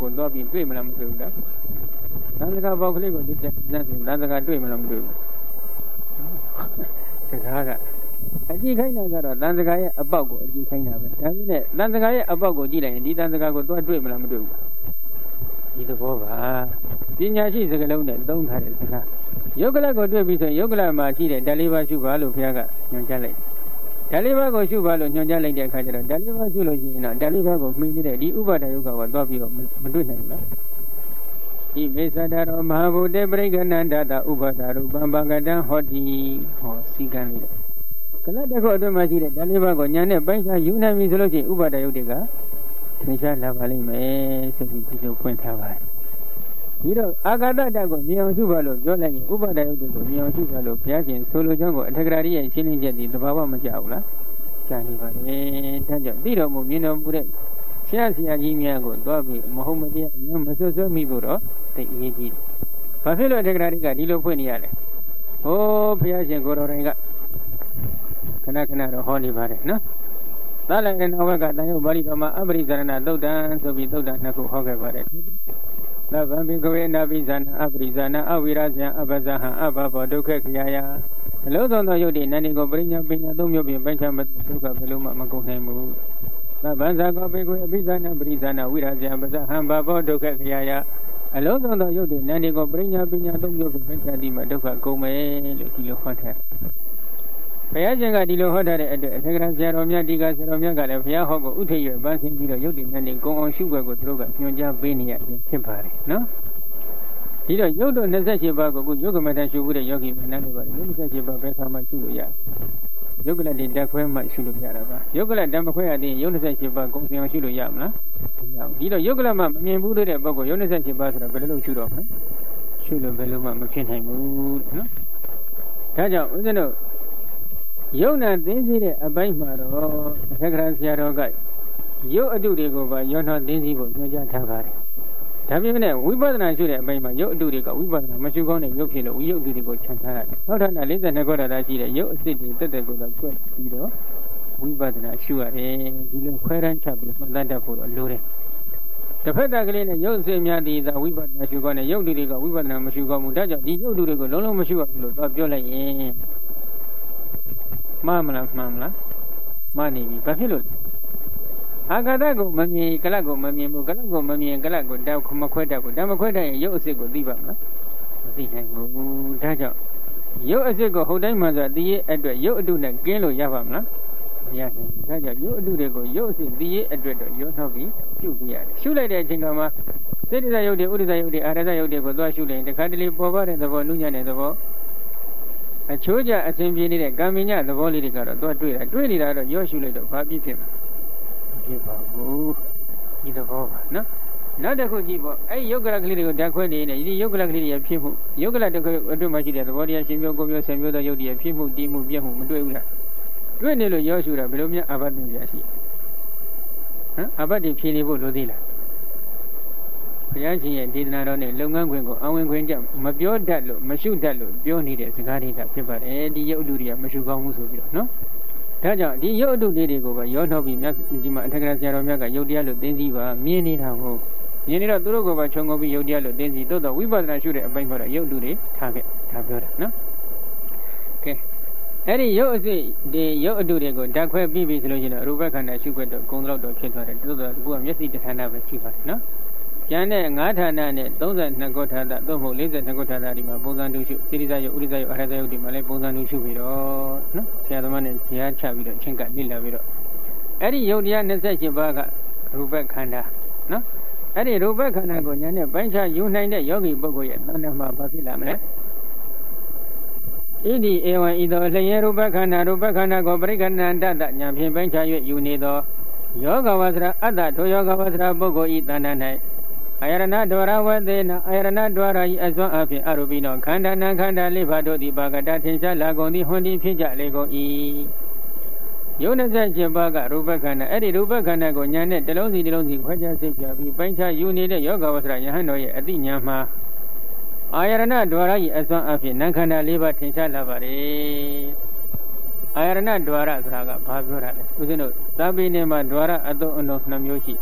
Speaker 1: ကိုတော့ပြီးတွေ့မလားမတွေ့ဘူးလားသံဃာပေါက်ကလေးကိုဒီတက်စမ်းဆိုသံဃာတွေ့မလားမတွေ့ဘူးစကားက အကြည့်ခိုင်းတာကတော့တန်စကာရဲ့အပေါက်ကိုအကြည့်ခိုင်းတာပဲဒါပေမဲ့တန်စကာရဲ့အပေါက်ကိုကြည့်လိုက်ရင်ဒီတန်စကာကိုသွားတွေ့မလားမတွေ့ဘူးဒီသဘောပါပညာရှိစကားလုံးနဲ့သုံးထားတဲ့စကားယုတ်ကလကိုတွေ့ပြီဆိုရင်ယုတ်ကလမှာရှိတဲ့ဓာလေးပါရှုပါလို့ဘုရားကညွှန်ကြားလိုက်ဓာလေးပါကိုရှုပါလို့ညွှန်ကြားလိုက်တဲ့အခါကျတော့ဓာလေးပါရှုလို့ရှိရင်တော့ဓာလေးပါကိုမှီနေတဲ့ဒီဥပါဒယုတ်ကကိုသွားပြီးတော့မတွေ့နိုင်ဘူးလားဤမေသတရောမဟာဗုဒ္ဓပရိက္ခဏန္တတဥပဒရူပံဘဂတံဟောတိဟောစီကံလေး ကလတ်တစ်ခုအတွင်းမှာရှိတဲ့ဓာလေးပါးကိုညာနဲ့ပိုင်းခြားယူနိုင်ပြီဆိုလို့ရှိရင်ဥပါဒယုတ်တွေကသင်္ချာလာပါလိမ့်မယ်ဆိုပြီးဒီလိုဖွင့်ထားပါတယ်ဒီတော့အာဂတတကိုမြင်အောင်ရှုပါလို့ပြောလိုက်ရင်ဥပါဒယုတ်တွေကိုမြင်အောင်ရှုပါလို့ဘုရားရှင်ဆိုလိုကြောင်းကိုအထက်ကရာကြီးရဲ့ရှင်းလင်းချက်ဒီသဘာဝမကြောက်ဘူးလားကြာနေပါလေဒါကြောင့်သိတော်မူမြင်တော်မူတဲ့ဆရာဆရာကြီးများကိုသွားပြီးမဟုတ်မတရားအရင်မဆွဆွမိဖို့တော့သိအရေးကြီးတယ်။ဘာဖြစ်လို့အထက်ကရာကြီးကဒီလိုဖွင့်နေရလဲ။ဟိုးဘုရားရှင်ကိုတော်တိုင်ကခ ဏခဏတော့ဟောနေပါတယ်နော်။သာလကနဝကတန်ယုတ်ပါဠိတော်မှာအပရိဇရဏသုတ်တံဆိုပြီးသုတ်တံနှစ်ခုဟောခဲ့ပါတယ်။နဗံဘိကဝေနာပိဇာနာအပရိဇာနာအဝိရဇယအပဇဟံအဘဘောဒုက္ခခရာယအလုံးစုံသောယုတ်တိနန္ဒီကိုပရိညာပညာသုံးမျိုးဖြင့်ပိုင်းခြားမဒုက္ခဘယ်လိုမှမကုန်နိုင်ဘူး။သဗ္ဗံဇာကောဘေကွေအပိဇာနာပရိဇာနာဝိရဇယပဇဟံဘဘောဒုက္ခခရာယအလုံးစုံသောယုတ်တိနန္ဒီကိုပရိညာပညာသုံးမျိုးဖြင့်ပိုင်းခြားသည်မှာဒုက္ခကုန်မယ်လို့ဒီလိုဟောထားတယ်။ ဘုရားရှင်ကဒီလိုဟောထားတဲ့အတွက်အထက်ကရာဆရာတော်မြတ်ဒီကဆရာတော်မြတ်ကလည်းဘုရားဟောကိုဥထိပ်ရွယ်ပန်းဆင်းပြီးတော့ယုတ်တိနဲ့နေကုံအောင်ရှုွက်ကိုသူတို့ကညွှန်ကြားပေးနေရခြင်းဖြစ်ပါတယ်နော်ဒီတော့ယုတ်တို့28ပါးကိုခုယုတ်ကမတန်ရှုဖို့တဲ့ယောဂီမနန်းတွေပါယုတ်28ပါးဘယ်ခါမှရှုလို့ရယုတ်ကလတ်တွေတက်ခွဲမှရှုလို့ရတာပါယုတ်ကလတ်တံမခွဲရသေးရင်ယုတ်28ပါးကုံစင်အောင်ရှုလို့ရမလားမရဘူးဒီတော့ယုတ်ကလတ်မှမမြင်ဘူးတဲ့ပုဂ္ဂိုလ်ယုတ်28ပါးဆိုတော့ဘယ်လိုလုပ်ရှုတော့မလဲရှုလို့ဘယ်လိုမှမဖြစ်နိုင်ဘူးနော်ဒါကြောင့်ဦးဇင်းတို့ ယုံနာသိသိတဲ့အပိုင်းမှာတော့အထက်ကရာဆရာတော်ကယုတ်အတုတွေကိုပါရောနှောသိသိဖို့ညွှန်ကြားထားပါတယ်။ဒါပြင်မဲ့ဝိပဿနာရှုတဲ့အပိုင်းမှာယုတ်အတုတွေကဝိပဿနာမရှိကောင်းတဲ့ယုတ်ဖြစ်လို့ဝိယုတ်အတုတွေကိုခြံထားရတယ်။သောတာနာ52ခေါ်တာရှိတဲ့ယုတ်အစစ်တွေတက်တက်ကိုတော့ကျွတ်ပြီးတော့ဝိပဿနာရှုရတယ်။ဒီလိုခွဲတန်းချပြီးမှတ်တတ်ဖို့တော့လိုတယ်။တစ်ဖက်တက်ကလေးနဲ့ရုပ်စေများဒီသာဝိပဿနာရှုကောင်းတဲ့ရုပ်တွေကဝိပဿနာမရှိကောင်းဘူးဒါကြောင့်ဒီရုပ်တွေကိုလုံးလုံးမရှိဘူးလို့တော့ပြောလိုက်ရင် မှားမလားမှန်မလားမှားနေပြီဘာဖြစ်လို့အာဂတကိုမမြင်ကလတ်ကိုမမြင်ဘူးကလတ်ကိုမမြင်ကလတ်ကိုတောက်မခွဲတတ်ဘူးဒါမခွဲတတ်ရင်ရုပ်အစစ်ကိုသိပါမလားမသိနိုင်ဘူးဒါကြောင့်ရုပ်အစစ်ကိုဟုတ်တိုင်းမှဆိုသိရဲ့အတွက်ရုပ်အတုနဲ့ကင်းလို့ရပါမလားမရနိုင်ဘူးဒါကြောင့်ရုပ်အတုတွေကိုရုပ်အစစ်သိရဲ့အတွက်တော့ရောနှောက်ပြီးရှုပြရတယ်ရှုလိုက်တဲ့အချိန်ကမှစိတ္တဇယုတ်တွေဥဒ္ဒဇယုတ်တွေအာရဇယုတ်တွေကိုသွားရှုလိုက်ရင်တခါတလေပေါ်ပါတဲ့သဘောနုညံ့တဲ့သဘော အချိုးကျအစဉ်ပြေနေတဲ့ကံမညသဘောလေးတွေကတော့သွားတွေ့တာတွေ့နေတာတော့ရော့ရှုလိုက်တော့ဘာဖြစ်ဖြစ်မှာဖြစ်ပါဘူးဒီသဘောပါနော်နောက်တစ်ခုကြည့်ပေါ့အဲ့ယုတ်ကလကလေးတွေကိုဓာတ်ခွဲနေနေဒီယုတ်ကလကလေးတွေဖြစ်မှုယုတ်ကလတစ်ခုအတွင်းမှာရှိတဲ့သဘောတရားရှင်မျိုးကိုမျိုးဆယ်မျိုးသောယုတ်တရားဖြစ်မှုတည်မှုပြည့်မှုမတွေ့ဘူးလားတွေ့နေလို့ရောရှုတာဘယ်လိုများအာဘတ်တင်ပြရှိဟမ်အာဘတ်တင်ဖြေနေဖို့လိုသေးလား ဘုရားရှင်ရဲ့ဒေသနာတော်နဲ့လုပ်ငန်းခွင်ကိုအဝင်ခွင်ကြမပြောတတ်လို့မရှုတတ်လို့ပြောနေတဲ့စကားတွေကဖြစ်ပါတယ်ဒီယုတ်တုတွေကမရှုကောင်းဘူးဆိုပြီးတော့နော်ဒါကြောင့်ဒီယုတ်တုလေးတွေကိုပဲရောနှောက်ပြီးမြတ်ဒီမှာအထက်ကရာဆရာတော်မြတ်ကယုတ်တရားလို့သိသိပါမြင်နေတာကိုမြင်နေတော့သူတို့ကပါခြုံငုံပြီးယုတ်တရားလို့သိသိသို့တော့ဝိပဿနာရှုတဲ့အပိုင်းမှာတော့ယုတ်တုတွေထားခဲ့ဒါပြောတာနော်ကဲအဲ့ဒီရုပ်အစစ်ဒီရုပ်အတုတွေကိုဓာတ်ခွဲပြီးပြီဆိုလို့ရှိရင်ရူပခန္ဓာရှုခွက်တော့ဂုံတော့တော့ဖြစ်သွားတယ်တိုးတော့ကိုကမျက်စိတဌာနပဲရှိပါတယ်နော် ကျန်တဲ့၅ဌာနနဲ့32ခုဌာနသို့မဟုတ်42ခုဌာနဒီမှာပုံစံတူရှုစိရိဇယုဥရိဇယုအာရဇယုဒီမှာလည်းပုံစံတူရှုပြီးတော့နော်ဆရာသမားနဲ့ဇာတ်ချပြီးတော့ချင်းကလေ့လာပြီးတော့အဲ့ဒီယုတ်တရား28ပါးကရူပခန္ဓာနော်အဲ့ဒီရူပခန္ဓာကိုညာနဲ့ပိုင်းခြားယူနိုင်တဲ့ယောဂီပုဂ္ဂိုလ်ရဲ့တဏ္ဍာမှာဘာဖြစ်လာမလဲဣတိဧဝံဤသောလျေရူပခန္ဓာရူပခန္ဓာကိုပရိက္ခဏတတညာဖြင့်ပိုင်းခြား၍ယူနေသောယောဂဝါစရာအတ္တထိုယောဂဝါစရာပုဂ္ဂိုလ်ဤတဏ္ဍာ၌ အယရဏဒွါရဝသေနအယရဏဒွါရဤအစွမ်းအဖြစ်အရူပိနောခန္ဓာနံခန္ဓာလေးပါတို့သည်ပါကတထင်ရှားလာကုန်သည်ဟွန်ဒီဖြစ်ကြလေကုန်၏ယုံ27ပါးကရူပခန္ဓာအဲ့ဒီရူပခန္ဓာကိုညာနဲ့တလုံးစီတလုံးစီခွဲခြားစိတ်ပြပြီးပိုင်းခြားယူနေတဲ့ယောဂဝါစရာယဟန်တော်ရဲ့အတိညာမှာအာယရဏဒွါရဤအစွမ်းအဖြစ်နံခန္ဓာလေးပါထင်ရှားလာပါလေအာယရဏဒွါရဆိုတာကဘာပြောတာလဲဦးဇင်းတို့သာပိနေမှာဒွါရအတုံအလုံးနှမျိုးရှိ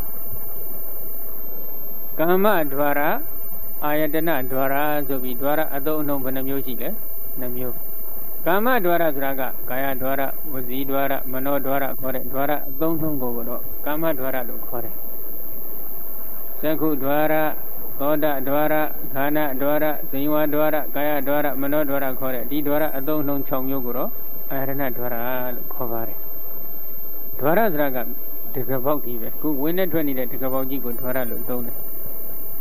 Speaker 1: ကာမဒွါရအာယတနဒွါရဆိုပြီးဒွါရအတုံအလုံးဘယ်နှမျိုးရှိလဲနှမျိုးကာမဒွါရဆိုတာကကာယဒွါရဝစီဒွါရမနောဒွါရခေါ်တဲ့ဒွါရအသုံးဆုံးကိုတော့ကာမဒွါရလို့ခေါ်တယ်သက္ခုဒွါရသောတဒွါရခန္ဓာဒွါရဇိဝဒွါရကာယဒွါရမနောဒွါရခေါ်တဲ့ဒီဒွါရအသုံးလုံး6မျိုးကိုတော့အာရဏဒွါရလို့ခေါ်ပါတယ်ဒွါရဆိုတာကတကပေါက်ကြီးပဲခုဝင်းနဲ့ထွက်နေတဲ့တကပေါက်ကြီးကိုဒွါရလို့သုံးတယ်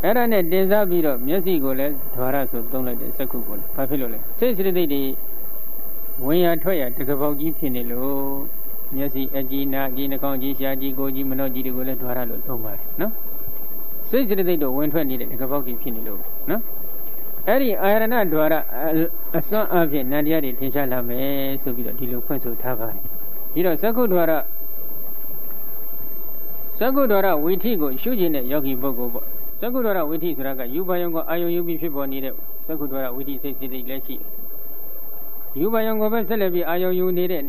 Speaker 1: အဲ့ဒါနဲ့တင်စားပြီးတော့မျက်စိကိုလည်းဒွါရဆိုသုံးလိုက်တယ်စက္ခုကိုလည်းဘာဖြစ်လို့လဲစိတ်စိတ္တိတွေဝင်ရထွက်ရတကပေါက်ကြီးဖြစ်နေလို့မျက်စိအကြည်နာအကြည်နှာခေါင်းကြီးရှားကြီးကိုယ်ကြီးမနှောကြီးတွေကိုလည်းဒွါရလို့သုံးပါတယ်နော်စိတ်စိတ္တိတို့ဝင်ထွက်နေတဲ့ကပောက်ကြီးဖြစ်နေလို့နော်အဲ့ဒီအာရဏဒွါရအစွမ်းအဖြစ်နန္တရားတွေထင်ရှားလာမယ်ဆိုပြီးတော့ဒီလိုဖွင့်ဆိုထားပါတယ်ဒီတော့သက္ကုဒွါရသက္ကုဒွါရဝိထိကိုရှုခြင်းတဲ့ယောဂီပုဂ္ဂိုလ်ပေါ့ သက္ကုဒွါရဝိထိဆိုတာကယူပါယုံကိုအာယုံယူပြီးဖြစ်ပေါ်နေတဲ့သက္ကုဒွါရဝိထိစိတ်စိတ်လည်းရှိယူပါယုံကိုပဲဆက်လက်ပြီးအာယုံယူနေတဲ့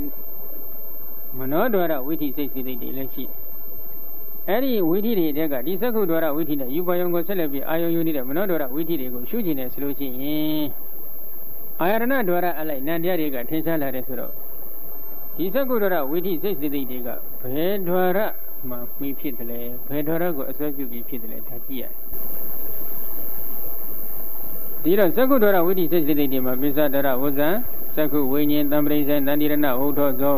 Speaker 1: မနောဒွါရဝိထိစိတ်စိတ်တွေလည်းရှိတယ်အဲ့ဒီဝိထိတွေတဲ့ကဒီသက္ခုဒွါရဝိထိနဲ့ယူပါယုံကိုဆက်လက်ပြီးအာယုံယူနေတဲ့မနောဒွါရဝိထိတွေကိုရှုကျင်နေဆိုလို့ရှိရင်အာယရဏဒွါရအလိုက်နန္တရားတွေကထင်ရှားလာတယ်ဆိုတော့ဒီသက္ခုဒွါရဝိထိစိတ်စိတ်တွေကဘယ်ဒွါရ မှမှီဖြစ်တယ်လဲဘယ်တော်တော့ကိုအစွဲပြုပြီးဖြစ်တယ်လဲဒါကြည့်ရတယ်ဒီတော့သက္ကုဒ္ဒရဝိသိစိတ်စိတ်တွေမှာပိစ္ဆဒရဝဇံသက္ကုဝိညာဉ်တံပရိစ္ဆေတန္တိရဏဝုထောဇော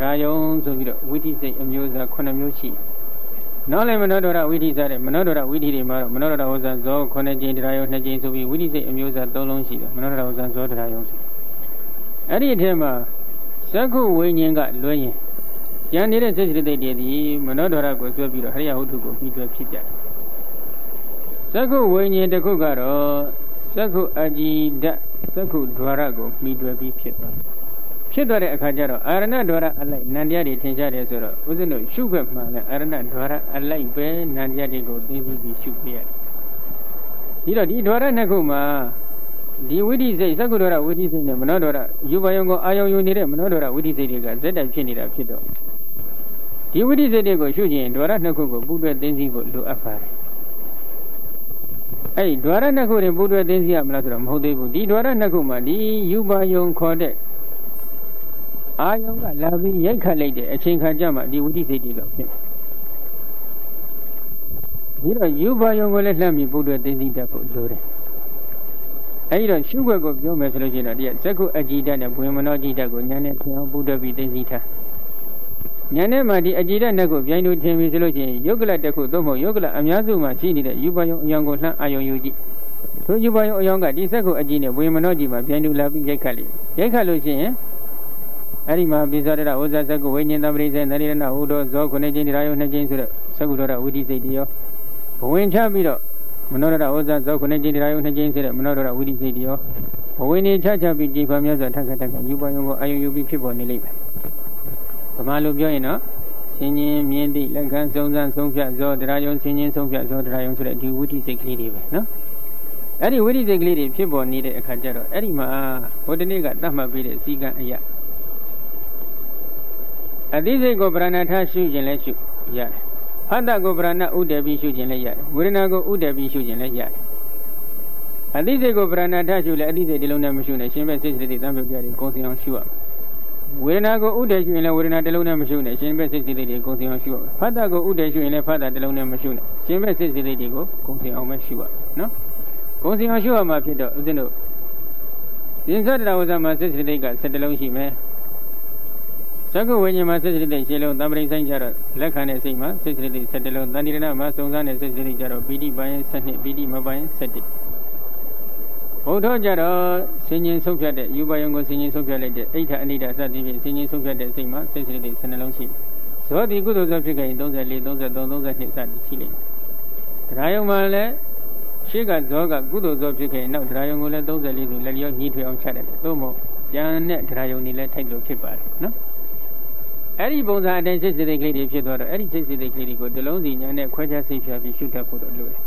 Speaker 1: ဒါယုံဆိုပြီးတော့ဝိသိစိတ်အမျိုးအစား9မျိုးရှိနောက်လည်းမနောဒရဝိသိစားတဲ့မနောဒရဝိသိတွေမှာတော့မနောဒရဝဇံဇော9ကျင်းဒါယုံ2ကျင်းဆိုပြီးဝိသိစိတ်အမျိုးအစား3လုံးရှိတယ်မနောဒရဝဇံဇောဒါယုံအဲ့ဒီအထက်မှာသက္ကုဝိညာဉ်ကလွှဲရင် ဉာဏ်နေတဲ့စိတ်စိတ်တွေတည်းဒီမနောဒရကိုဆွဲပြီးတော့ဟရိယဝတ္ထုကိုပြီးတွဲဖြစ်ကြတယ်သက္ခုဝိညာဉ်တစ်ခုကတော့သက္ခုအကြည်ဓာတ်သက္ခုဒွါရကိုပြီးတွဲပြီးဖြစ်သွားတယ်ဖြစ်သွားတဲ့အခါကျတော့အာရဏဒွါရအလိုက်နန္တရားတွေထင်ရှားတယ်ဆိုတော့ဦးဇင်းတို့ရှုခွက်မှလည်းအာရဏဒွါရအလိုက်ပဲနန္တရားတွေကိုသိပြီးပြီးရှုပြရတယ်။ဒီတော့ဒီဒွါရနှစ်ခုမှာဒီဝိသိစိတ်သက္ကုဒ္ဒရဝိသိစိတ်နဲ့မနောဒ္ဒရယူပါယုံကိုအာယုံယူနေတဲ့မနောဒ္ဒရဝိသိစိတ်တွေကဇက်တိုက်ဖြစ်နေတာဖြစ်တော့ ဒီဝိသိစိတ်တွေကိုရှုခြင်းဒွါရနှစ်ခုကိုပူတွဲသိသိဖို့လိုအပ်ပါတယ်အဲ့ဒီဒွါရနှစ်ခုတွေပူတွဲသိသိရမလားဆိုတော့မဟုတ်သေးဘူးဒီဒွါရနှစ်ခုမှာဒီယူပါယုံခေါ်တဲ့အာယုံကလာပြီးရိုက်ခတ်လိုက်တဲ့အချိန်ခါကျမှဒီဝိသိစိတ်တွေကဖြစ်ဒီတော့ယူပါယုံကိုလည်းလှမ်းပြီးပုဒ်တဲ့သိသိတတ်ဖို့လိုတယ်အဲဒီတော့ရှုွက်ကိုပြောမယ်ဆိုလို့ရှိရင်တော့ဒီကဇက်ကုအကြည်ဓာတ်နဲ့ဘွေမနောကြည်ဓာတ်ကိုဉာဏ်နဲ့ထင်အောင်ပူတတ်ပြီးသိသိထား ဉာဏ်နဲ့မှဒီအကြည်ဓာတ်နဲ့ကိုပြိုင်လို့ထင်ပြီဆိုလို့ရှိရင်ယုတ်ကလတစ်ခုသို့မဟုတ်ယုတ်ကလအများစုမှာရှိနေတဲ့ယူပါယုံအယောင်ကိုလှမ်းအာယုံယူကြည့်ထိုယူပါယုံအယောင်ကဒီဇက်ကုအကြည်နဲ့ဘွေမနောကြည်မှာပြိုင်လို့လာပြီးရိုက်ခတ်လိရိုက်ခတ်လို့ရှိရင်အဲ့ဒီမှာပိဇာရဝဇ္ဇဇကုဝိညာဉ်တပရိစေနရိရဏဟူသောဇောခုနှစ်ကျင်းတရားယုံနှစ်ကျင်းဆိုတဲ့သကုတော်ဝိတိစိတ်တရောဘဝင်ချပြီးတော့မနောရဒဝဇ္ဇဇောခုနှစ်ကျင်းတရားယုံနှစ်ကျင်းဆိုတဲ့မနောရဒဝိတိစိတ်တရောဘဝင်နေချချပြီးကြည်ခွာမြတ်စွာထက်ခတ်ထက်ခတ်ယူပါယုံကိုအာယုယူပြီးဖြစ်ပေါ်နေလိမ့်မယ်ဗ မာလိုပြောရင်တော့ဆင်းခြင်းမြင်းတိလက်ခံစုံစမ်းဆုံးဖြတ်ဇောတရားယုံဆင်းခြင်းဆုံးဖြတ်ဇောတရားယုံဆိုတဲ့ဒီဝိတိစိတ်ကလေးတွေပဲနော်အဲ့ဒီဝိရိစိတ်ကလေးတွေဖြစ်ပေါ်နေတဲ့အခါကျတော့အဲ့ဒီမှာဘုဒ္ဓနေ့ကတတ်မှတ်ပေးတဲ့စီကံအရာအသိစိတ်ကိုပရဏထရှုခြင်းလည်းရှုရတယ်ဖတ်တကိုပရဏဥတည်ပြီးရှုခြင်းလည်းရတယ်ဝေဒနာကိုဥတည်ပြီးရှုခြင်းလည်းရတယ်အသိစိတ်ကိုပရဏထရှုလည်းအသိစိတ်ဒီလုံးနဲ့မရှုနဲ့ရှင်ဘက်စိတ်စိတ်တွေတမ်းပြပြတွေကိုယ်စီအောင်ရှုရ ဝေဒနာကိုဥတည်ရှုရင်လည်းဝေဒနာတစ်လုံးနဲ့မရှုနဲ့ရှင်ဘက်စိတ်စိတ်တွေကိုယ်စီအောင်ရှုရဖတ်တကိုဥတည်ရှုရင်လည်းဖတ်တတစ်လုံးနဲ့မရှုနဲ့ရှင်ဘက်စိတ်စိတ်တွေကိုကိုယ်စီအောင်ပဲရှုရနော်ကိုယ်စီအောင်ရှုရမှာဖြစ်တော့ဦးဇင်းတို့ရင်သတ္တဝဇ္ဇမှာစိတ်စိတ်က7လုံးရှိမယ်သက္ကဝိညာဉ်မှာစိတ်စိတ်ရှင်းလုံးတံပရိဆိုင်ကြတော့လက်ခံတဲ့စိတ်မှာစိတ်စိတ်7လုံးတန်တိရဏမှာစုံစမ်းတဲ့စိတ်စိတ်ကြတော့ပီတိပိုင်း7ပီတိမပိုင်း7 ဘုဒ္ဓကြတော့ဆင်ញင်ဆုံးဖြတ်တဲ့ယူပါယုံကိုဆင်ញင်ဆုံးဖြတ်လိုက်တဲ့အိဋ္ဌအနိဋ္ဌအစသည်ဖြင့်ဆင်ញင်ဆုံးဖြတ်တဲ့စိတ်မှာစိတ်စိတ်7လုံးရှိတယ်။ဇောတိကုသိုလ်ဇောဖြစ်ခဲ့ရင်34 33 32စသည်ရှိလိမ့်မယ်။တရားယုံမှာလည်းရှေ့ကဇောကကုသိုလ်ဇောဖြစ်ခဲ့ရင်နောက်တရားယုံကိုလည်း34ဆိုလက်လျောညီးထွေအောင်ချတယ်။သို့မဟုတ်ဉာဏ်နဲ့တရားယုံနေလည်းထိုက်လို့ဖြစ်ပါတယ်နော်။အဲ့ဒီပုံစံအတိုင်းစိတ်စိတ်ကလေးတွေဖြစ်သွားတော့အဲ့ဒီစိတ်စိတ်ကလေးတွေကိုဒီလုံးစီညာနဲ့ခွဲခြားစိတ်ဖြာပြီးရှုတတ်ဖို့တော့လိုတယ်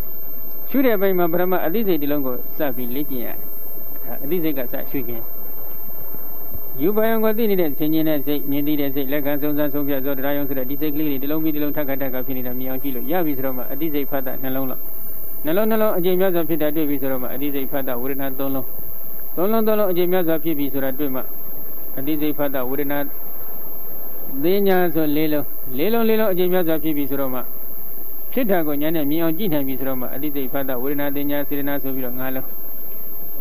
Speaker 1: ရှုတဲ့ဘက်မှာပရမအသိစိတ်ဒီလုံးကိုစပြီးလေ့ကျင့်ရတယ်အသိစိတ်ကစရှုခြင်းယူပယံကိုသိနေတဲ့ဆင်ញင်းတဲ့စိတ်မြင်သိတဲ့စိတ်လက်ခံဆုံးစမ်းဆုံးဖြတ်သောတရားယုံဆိုတဲ့ဒီစိတ်ကလေးတွေဒီလုံးပြီးဒီလုံးထပ်ခါထပ်ခါဖြစ်နေတာမြင်အောင်ကြည့်လို့ရပြီဆိုတော့မှအသိစိတ်ဖတ်တာနှလုံးလောက်နှလုံးနှလုံးအကျင့်များစွာဖြစ်တာတွေ့ပြီဆိုတော့မှအသိစိတ်ဖတ်တာဝေဒနာ၃လုံး၃လုံး၃လုံးအကျင့်များစွာဖြစ်ပြီဆိုတာတွေ့မှအသိစိတ်ဖတ်တာဝေဒနာသေးညာဆိုလေးလုံးလေးလုံးလေးလုံးအကျဉ်းများစွာဖြစ်ပြီဆိုတော့မှ ဖြစ်တာကိုညာနဲ့မြင်အောင်ကြည့်နိုင်ပြီဆိုတော့မှအတိစိတ်ဖတ်တာဝေဒနာတင်ညာစေတနာဆိုပြီးတော့ငါးလုံး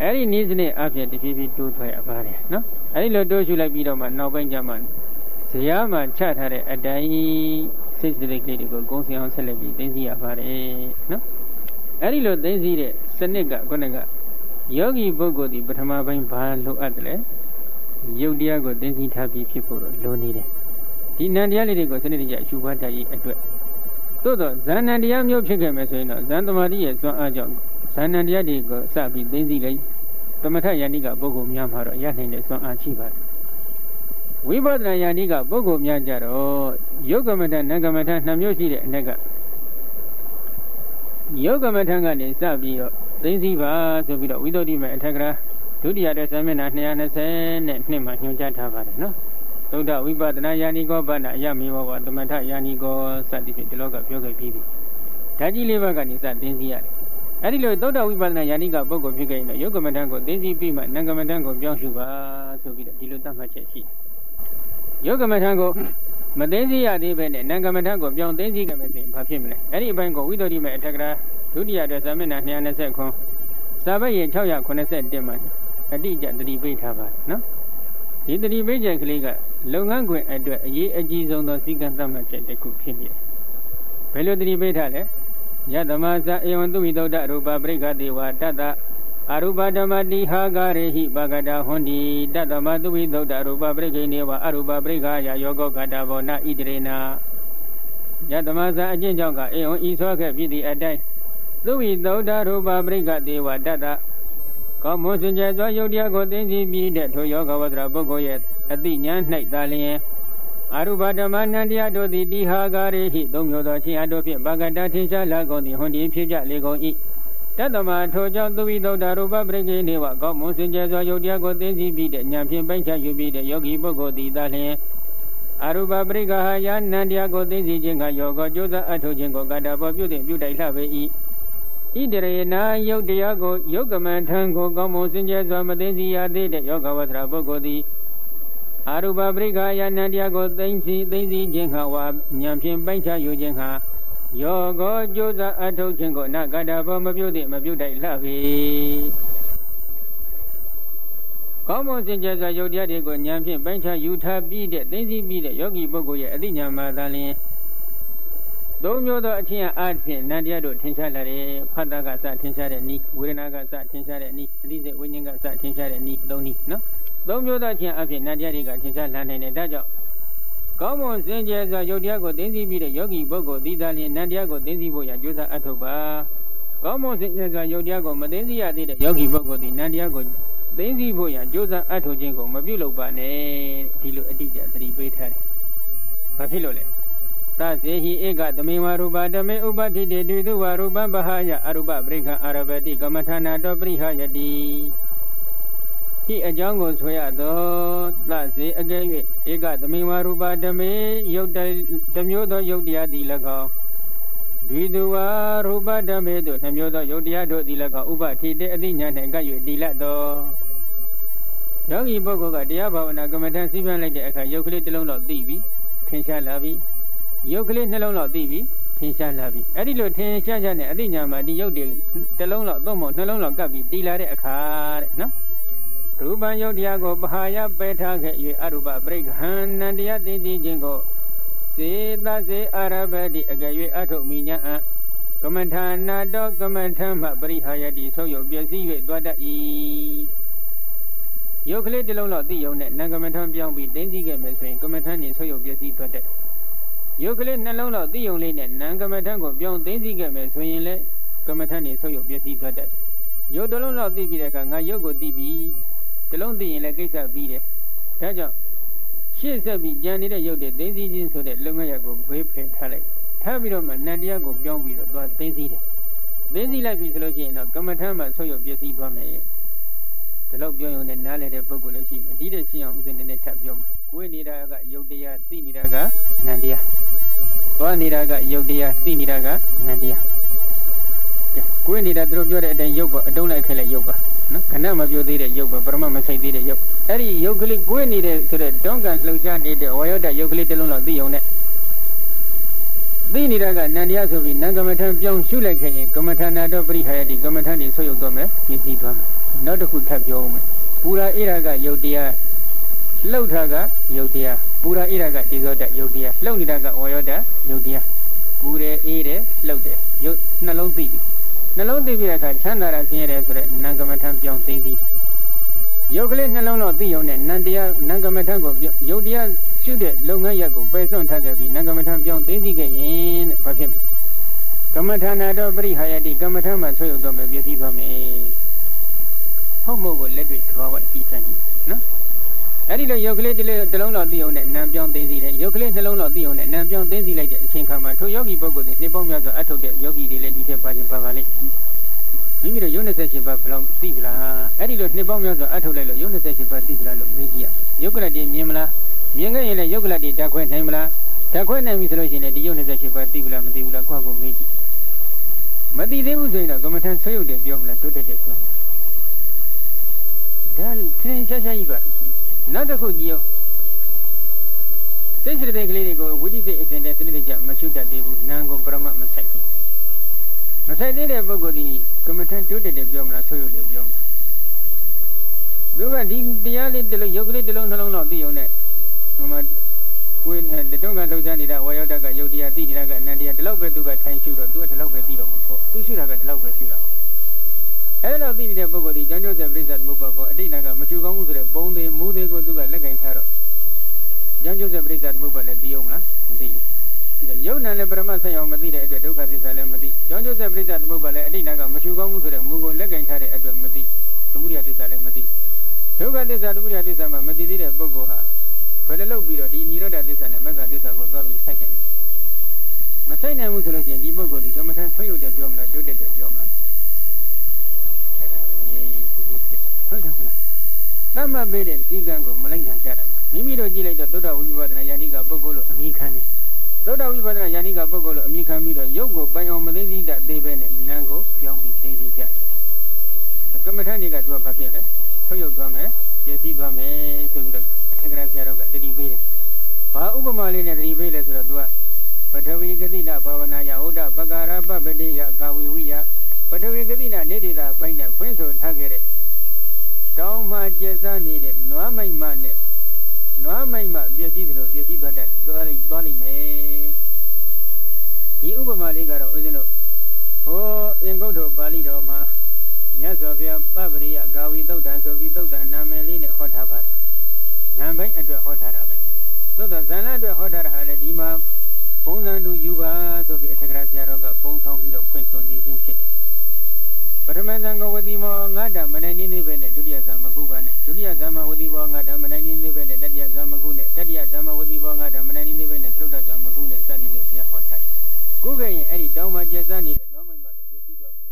Speaker 1: အဲ့ဒီနည်းစနစ်အဖြစ်တဖြည်းဖြည်းတိုးထွက်ရပါတယ်နော်အဲ့ဒီလိုတိုးရှုလိုက်ပြီးတော့မှနောက်ပိုင်းကျမှဇရာမှာချထားတဲ့အတိုင်းစိတ်စိတ်ကလေးတွေကိုဂုံစီအောင်ဆက်လက်ပြီးသိသိရပါတယ်နော်အဲ့ဒီလိုသိသိတဲ့စနစ်ကခုနကယောဂီပုဂ္ဂိုလ်ဒီပထမပိုင်းဘာလိုအပ်တယ်လဲယုတ်တရားကိုသိသိထားပြီးဖြစ်ဖို့လိုနေတယ်ဒီနံတရားလေးတွေကိုစနစ်တကျရှုပွားတတ်ရေးအတွက် သို့တော့ဇာဏံတရားမျိုးဖြစ်ခဲ့မယ်ဆိုရင်တော့ဇန်သမารိရဲ့စွမ်းအားကြောင့်ဇာဏံတရားတွေကိုစပြီးသိသိလိုက်သမထယာနိကပုဂ္ဂိုလ်များမှာတော့ရနိုင်တဲ့စွမ်းအားရှိပါတယ်ဝိပဿနာယာနိကပုဂ္ဂိုလ်များကြတော့ယုတ်ကမထနံကမထနှစ်မျိုးရှိတဲ့အ ਨੇ ကယုတ်ကမထကနေစပြီးတော့သိသိပါဆိုပြီးတော့ဝိသုဒ္ဓိမေအထက်ကရာဒုတိယတဲ့ဆံမျက်နှာ220နဲ့နှစ်မှာညွှန်ကြားထားပါတယ်နော် သုဒ္ဓဝိပဒနာယာနိကောပနာအယမေဝဝသမထယာနိကောစသည်ဖြင့်ဒီလောကပြောခဲ့ပြီးပြီဓာကြီးလေးပါးကနေစသိသိရတယ်အဲ့ဒီလိုသုဒ္ဓဝိပဒနာယာနိကပုဂ္ဂိုလ်ဖြစ်ခဲ့ရင်တော့ယုတ်ကမထံကိုသိသိပြီးမှနံကမထံကိုပြောင်းရှုပါဆိုပြီးတော့ဒီလိုသတ်မှတ်ချက်ရှိတယ်ယုတ်ကမထံကိုမသိသိရသေးပဲနဲ့နံကမထံကိုပြောင်းသိသိခဲ့မယ်ဆိုရင်ဘာဖြစ်မလဲအဲ့ဒီအပိုင်းကိုဝိသုဒ္ဓိမေအထက်ကရာဒုတိယတဲ့ဇာမျက်နှာ220ခွန်စာပတ်ရင်681မှာအတိအကျတတိပိထားပါနော်ဒီတတိပိကျက်ကလေးက လုပ်ငန်းခွင်အတွက်အရေးအကြီးဆုံးသောစည်းကမ်းသတ်မှတ်ချက်တစ်ခုဖြစ်နေတယ်။ဘယ်လိုတတိပိထားလဲ။ယတမဇအေဝံသူဝိတုဒ္ဒရူပပရိက္ခတေဝတတ္တအရူပဓမ္မတိဟာဂရေဟိပကတာဟွန်ဒီတတ္တမသူဝိတုဒ္ဒရူပပရိက္ခိနေဝအရူပပရိက္ခာယယောဂောကတာဘောနဣတရေနာယတမဇအကျင့်ကြောင့်ကအေဝံဤသောခဲ့ပြည်သည့်အတိုင်းသူဝိတုဒ္ဒရူပပရိက္ခတေဝတတ္တ ကောမွန်စင်ကြသောယုတ်တရားကိုသိသိပြီးတဲ့ထိုယောဂဝတ္တပုဂ္ဂိုလ်ရဲ့အတိညာ၌သာလျင်အရုပဓမ္မနန္တရားတို့သည်တိဟာကာရေဟိသုံးမျိုးသောချင်းအတို့ဖြင့်ဘာဂတထင်ရှားလာကုန်သည်ဟွန်ဒီဖြစ်ကြလေကုန်၏တတမထိုကြောင့်သူဝိသုဒ္ဓရူပပရိကေနေဝကောမွန်စင်ကြသောယုတ်တရားကိုသိသိပြီးတဲ့ဉာဏ်ဖြင့်ပိုက်ချယူပြီးတဲ့ယောဂီပုဂ္ဂိုလ်သည်သာလျင်အရူပပရိကဟာယနန္တရားကိုသိသိခြင်းကယောဂောကျိုးစားအထောခြင်းကိုကတ္တဘောပြုတဲ့ပြုတိုက်လှပေ၏ ဣတရေနာယုတ်တရားကိုယုတ်ကမထံကိုကောင်းမွန်စင်ကြယ်စွာမသိစီရသေးတဲ့ယောဂဝသရပုဂ္ဂိုလ်သည်အာရုပပရိက္ခာယနံတရားကိုသိသိသိသိခြင်းခါဝါဉာဏ်ဖြင့်ပိုက်ချယူခြင်းခါယောဂောကြိုးစားအထုတ်ခြင်းကိုနဂတဘောမပြုတ်သည့်မပြုတ်တိုက်လှပြီကောင်းမွန်စင်ကြယ်စွာယုတ်တရားတွေကိုဉာဏ်ဖြင့်ပိုင်းခြားယူထားပြီးတဲ့သိသိပြီးတဲ့ယောဂီပုဂ္ဂိုလ်ရဲ့အသိဉာဏ်မှသာလျှင် သုံးမျိုးသောအထင်အားဖြင့်နန္တရားတို့ထင်ရှားလာတယ်ဖတ်တာကစထင်ရှားတဲ့နည်းဝေဒနာကစထင်ရှားတဲ့နည်းအသိစိတ်ဝိညာဉ်ကစထင်ရှားတဲ့နည်းသုံးနည်းနော်သုံးမျိုးသောအထင်အားဖြင့်နန္တရားတွေကထင်ရှားလာနိုင်တယ်ဒါကြောင့်ကောင်းမွန်စင်ကြယ်စွာယုတ်တရားကိုသိသိပြီးတဲ့ယောဂီပုဂ္ဂိုလ်ဒီသာလျှင်နန္တရားကိုသိသိဖို့ရကြိုးစားအထောက်ပါကောင်းမွန်စင်ကြယ်စွာယုတ်တရားကိုမသိသိရသေးတဲ့ယောဂီပုဂ္ဂိုလ်ဒီနန္တရားကိုသိသိဖို့ရကြိုးစားအထောက်ခြင်းကိုမပြုလုပ်ပါနဲ့ဒီလိုအတိအကျသတိပေးထားတယ်ဘာဖြစ်လို့လဲ သစေဟိဧကသမေဝရူပဓမေဥပတိတေတုသုဝရူပဘဟာယအရူပပရိက္ခအာရပတိကမ္မထာနာတောပရိဟယတိဟိအကြောင်းကိုဆိုရသောသစေအကဲ၍ဧကသမေဝရူပဓမေယုတ်တမျိုးသောယုတ်တရားသည်၎င်းဒီသူဝရူပဓမေတို့နှမျိုးသောယုတ်တရားတို့သည်၎င်းဥပတိတေအသိဉာဏ်၌ကပ်၍တည်လတ်သောယောဂီပုဂ္ဂိုလ်ကတရားဘာဝနာကမ္မထံစီးပြန်လိုက်တဲ့အခါယုတ်ကလေးတစ်လုံးတော့သိပြီထင်ရှားလာပြီ ရုပ်ကလေးနှလုံးလောက်သိပြီထင်ရှားလာပြီအဲ့ဒီလိုထင်ရှားရှားနဲ့အသိဉာဏ်မှာဒီရုပ်တွေတစ်လုံးလောက်သုံးဖို့နှလုံးလောက်ကပ်ပြီးတည်လာတဲ့အခါတဲ့နော်ရူပံယုတ်တရားကိုပဟာယပယ်ထားခဲ့၍အရူပပရိက္ခဏနန္တရားသိသိခြင်းကိုစေသစေအာရဘတိအကရွေအထုမိညာအကမထာနာတောကမထမပရိဟာယတိဆုပ်ယုတ်ပြည့်စည်၍သွားတတ်၏ရုပ်ကလေးတစ်လုံးလောက်သိယုံနဲ့နံကမထံပြောင်းပြီးတင်းကြီးခဲ့မယ်ဆိုရင်ကမထံနေဆုပ်ယုတ်ပြည့်စည်သွားတတ် ရုပ်ကလေးနှလုံးလောက်သိယုံလေးနဲ့နံကမထံကိုပြောင်းသိသိခဲ့မယ်ဆိုရင်လေကမထံနေဆုပ်ယုတ်ပြည့်စည်သွားတတ်ရုပ်တစ်လုံးလောက်သိပြီးတဲ့အခါငါရုပ်ကိုသိပြီးတစ်လုံးသိရင်လည်းကိစ္စပြီးတယ်ဒါကြောင့်ရှေ့ဆက်ပြီးကြံနေတဲ့ရုပ်တွေသိသိချင်းဆိုတဲ့လုံငရကိုဘေးဖယ်ထားလိုက်ထားပြီးတော့မှနံတရားကိုပြောင်းပြီးတော့သွားသိသိတယ်သိသိလိုက်ပြီဆိုလို့ရှိရင်တော့ကမ္မထမ်းမှာဆုပ်ယုတ်ပြည့်စည်သွားမယ်ဒီလောက်ပြောရင်လည်းနားလည်တဲ့ပုဂ္ဂိုလ်လည်းရှိမယ်ဒီတဲ့ရှင်းအောင်ဥစဉ်နဲ့ထပ်ပြောမှာ ကိုယ်နေတာကယုတ်တရားသိနေတာကနံတရားသွားနေတာကယုတ်တရားသိနေတာကနံတရားကိုယ်နေတာသူတို့ပြောတဲ့အတိုင်းယုတ်ပေါ့အတုံးလိုက်ခဲလိုက်ယုတ်ပါနော်ခဏမပြောသေးတဲ့ယုတ်ပဲပရမမဆိုင်သေးတဲ့ယုတ်အဲ့ဒီယုတ်ကလေးကိုယ်နေတဲ့ဆိုတဲ့တွန်းကန်လှုပ်ရှားနေတဲ့ဝါယောဒယုတ်ကလေးတစ်လုံးလောက်သိုံနဲ့သိနေတာကနန္တရားဆိုပြီးနံကမ္မထံပြောင်းရှုလိုက်ခဲ့ရင်ကမ္မထာနာတော့ပရိဟာယတိကမ္မထံနေဆွတ်ယုတ်တော့မယ်ပြည့်စည်သွားမယ်နောက်တစ်ခုထပ်ပြောဦးမယ်ပူရာဣရာကယုတ်တရား လှုပ်တာကယုတ်တရားပူရာဣရာကဒီဇောတယုတ်တရားလှုပ်နေတာကဝါယောဒယုတ်တရားပူတယ်အေးတယ်လှုပ်တယ်ယုတ်နှလုံးသိပြီနှလုံးသိပြီးတဲ့အခါချမ်းသာတာဆင်းရဲတယ်ဆိုတဲ့နံကမ္မထံပြောင်းသိသိရုပ်ကလေးနှလုံးတော့သိုံနဲ့နံတရားနံကမ္မထံကိုရုပ်တရားရှုတဲ့လုပ်ငန်းရက်ကိုပယ်စွန့်ထားခဲ့ပြီးနံကမ္မထံပြောင်းသိသိခဲ့ရင်တဲ့ဘာဖြစ်မလဲကမ္မထနာတော့ပရိဟာယတိကမ္မထမှာဆွေးရုံတော့မယ်ပြည့်စည်သွားမယ်ဟုတ်မို့ကိုလက်တွေ့သဘာဝကြည့်စမ်းကြည့်နော် အဲ့ဒီလိုရုပ်ကလေးတစ်လုံးလောက်သိုံနဲ့နံပြောင်းသိသိတယ်ရုပ်ကလေးနှလုံးလောက်သိုံနဲ့နံပြောင်းသိသိလိုက်တဲ့အချိန်ခါမှာထိုယောဂီပုဂ္ဂိုလ်တွေနှစ်ပေါင်းများစွာအထုတ်တဲ့ယောဂီတွေလည်းဒီထက်ပါခြင်းပါပါလိမ့်မိမိတို့ယုံ28ပါးဘယ်လောက်သိပလားအဲ့ဒီလိုနှစ်ပေါင်းများစွာအထုတ်လိုက်လို့ယုံ28ပါးသိပလားလို့မေးကြည့်ရယုတ်ကလတ်တွေမြင်မလားမြင်ခဲ့ရင်လည်းယုတ်ကလတ်တွေဓာတ်ခွဲနိုင်မလားဓာတ်ခွဲနိုင်ပြီဆိုလို့ရှိရင်လည်းဒီယုံ28ပါးသိပလားမသိဘူးလားကိုယ့်ကိုမေးကြည့်မသိသေးဘူးဆိုရင်တော့ကမ္မထံဆွေးရုပ်တယ်ပြောမလားတိုးတက်တယ်ဆိုဒါသင်ချာချာကြီးပါ နောက်တစ်ခုကြည့်ရောစိတ်စိတ်တဲ့ကလေးတွေကိုဝိသိစိတ်အစဉ်တဲ့စနစ်တကျမရှုတတ်သေးဘူးနာမ်ကိုပရမတ်မဆိုင်ဘူးမဆိုင်သေးတဲ့ပုဂ္ဂိုလ်ဒီကမ္မထံတိုးတက်တယ်ပြောမလားဆွေးရုပ်တယ်ပြောမလားသူကဒီတရားလေးတစ်လုံးရုပ်ကလေးတစ်လုံးနှလုံးတော့သိုံနဲ့ဟိုမှာကိုယ်တတုံးကလှုပ်ရှားနေတာဝါယောတကယုတ်တရားသိနေတာကနန္တရားဒီလောက်ပဲသူကထိုင်ရှုတော့သူကဒီလောက်ပဲသိတော့မှာပေါ့သူရှုတာကဒီလောက်ပဲရှုတာ အဲ့လိုသိနေတဲ့ပုဂ္ဂိုလ်ဒီကျောင်းကျောင်းဆက်ပြိဿသမုပ္ပါကောအတိတ်ကမရှုကောင်းမှုဆိုတဲ့ပုံသေးမူသေးကိုသူကလက်ကင်ထားတော့ကျောင်းကျောင်းဆက်ပြိဿသမုပ္ပါလည်းသိအောင်လားမသိဘူးယုတ်နံလည်းပရမတ်ဆက်အောင်မသိတဲ့အတွက်ဒုက္ခသစ္စာလည်းမသိကျောင်းကျောင်းဆက်ပြိဿသမုပ္ပါလည်းအတိတ်ကမရှုကောင်းမှုဆိုတဲ့မူကိုလက်ကင်ထားတဲ့အတွက်မသိသမုဒိယသစ္စာလည်းမသိဒုက္ခသစ္စာသမုဒိယသစ္စာမှမသိသေးတဲ့ပုဂ္ဂိုလ်ဟာဘယ်လိုလုပ်ပြီးတော့ဒီនិရောဓသစ္စာနဲ့မဂ္ဂသစ္စာကိုသွားပြီးဆိုင်နိုင်မဆိုင်နိုင်ဘူးဆိုလို့ရှိရင်ဒီပုဂ္ဂိုလ်ဒီကမ္မထံဆွေးရုပ်တယ်ပြောမလားတိုးတက်တယ်ပြောမလားအဲ့ဒါပဲဒီလိုဖြစ်ဟုတ်တယ်မလား တတ်မှတ်ပေးတဲ့စည်းကမ်းကိုမလိုက်နိုင်ကြတာမိမိတို့ကြည့်လိုက်တော့သုဒ္ဓဝိပဿနာယန္တိကပုဂ္ဂိုလ်လို့အမိခံတယ်သုဒ္ဓဝိပဿနာယန္တိကပုဂ္ဂိုလ်လို့အမိခံပြီးတော့ရုပ်ကိုပိုင်အောင်မသိသိတတ်သေးပဲနဲ့နာမ်ကိုပြောင်းပြီးသိသိကြတယ်ကမ္မထံတွေကသူကဘာဖြစ်လဲဆုပ်ယုပ်သွားမယ်ပြည့်စည်သွားမယ်ဆိုပြီးတော့အထက်ကရာဆရာတော်ကတတိပေးတယ်။ဘာဥပမာလေးနဲ့တတိပေးလဲဆိုတော့သူကပထဝီဂတိနာဘာဝနာယဟုတ်တာပကာရပပတိယကာဝီဝိယပထဝီဂတိနာနေတိတာပိုင်းနဲ့ဖွင့်ဆိုထားခဲ့တဲ့တောင်းမှ ကျက်စားနေတဲ့နွားမိတ်မနဲ့နွားမိတ်မပြည့်စည်တယ်လို့ပြည့်စည်သွားတတ်သွားလိုက်သွားလိုက်မယ်ဒီဥပမာလေးကတော့ဦးဇင်းတို့ဟောအင်္ဂုတ္တပါဠိတော်မှာမြတ်စွာဘုရားပပရိယဂါဝီသုတ်တံဆိုပြီးသုတ်တံနာမည်လေးနဲ့ဟောထားပါတယ်။ဉာဏ်ပိုင်းအတွက်ဟောထားတာပဲ။သို့တော့ဇန်လအတွက်ဟောထားတာဟာလေဒီမှာပုံစံတူယူပါဆိုပြီးအထက်ကရာဆရာတော်ကပုံဆောင်ပြီးတော့ဖွင့်ဆိုနေခြင်းဖြစ်တယ်။ပထမဇန်ကဝတိမောငါတမနိုင်နေနေပဲနဲ့ဒုတိယဇန်မကုပါနဲ့ဒုတိယဇန်မဝတိဘောငါတမနိုင်နေနေပဲနဲ့တတိယဇန်မကုနဲ့တတိယဇန်မဝတိဘောငါတမနိုင်နေနေပဲနဲ့သုဒ္ဓဇန်မကုနဲ့စသည်ဖြင့်ဘုရားဟောထားတယ်။ခုကရင်အဲ့ဒီတောင်းမှကျက်စားနေတဲ့နောမိတ်မတို့ပြည့်စည်သွားမယ်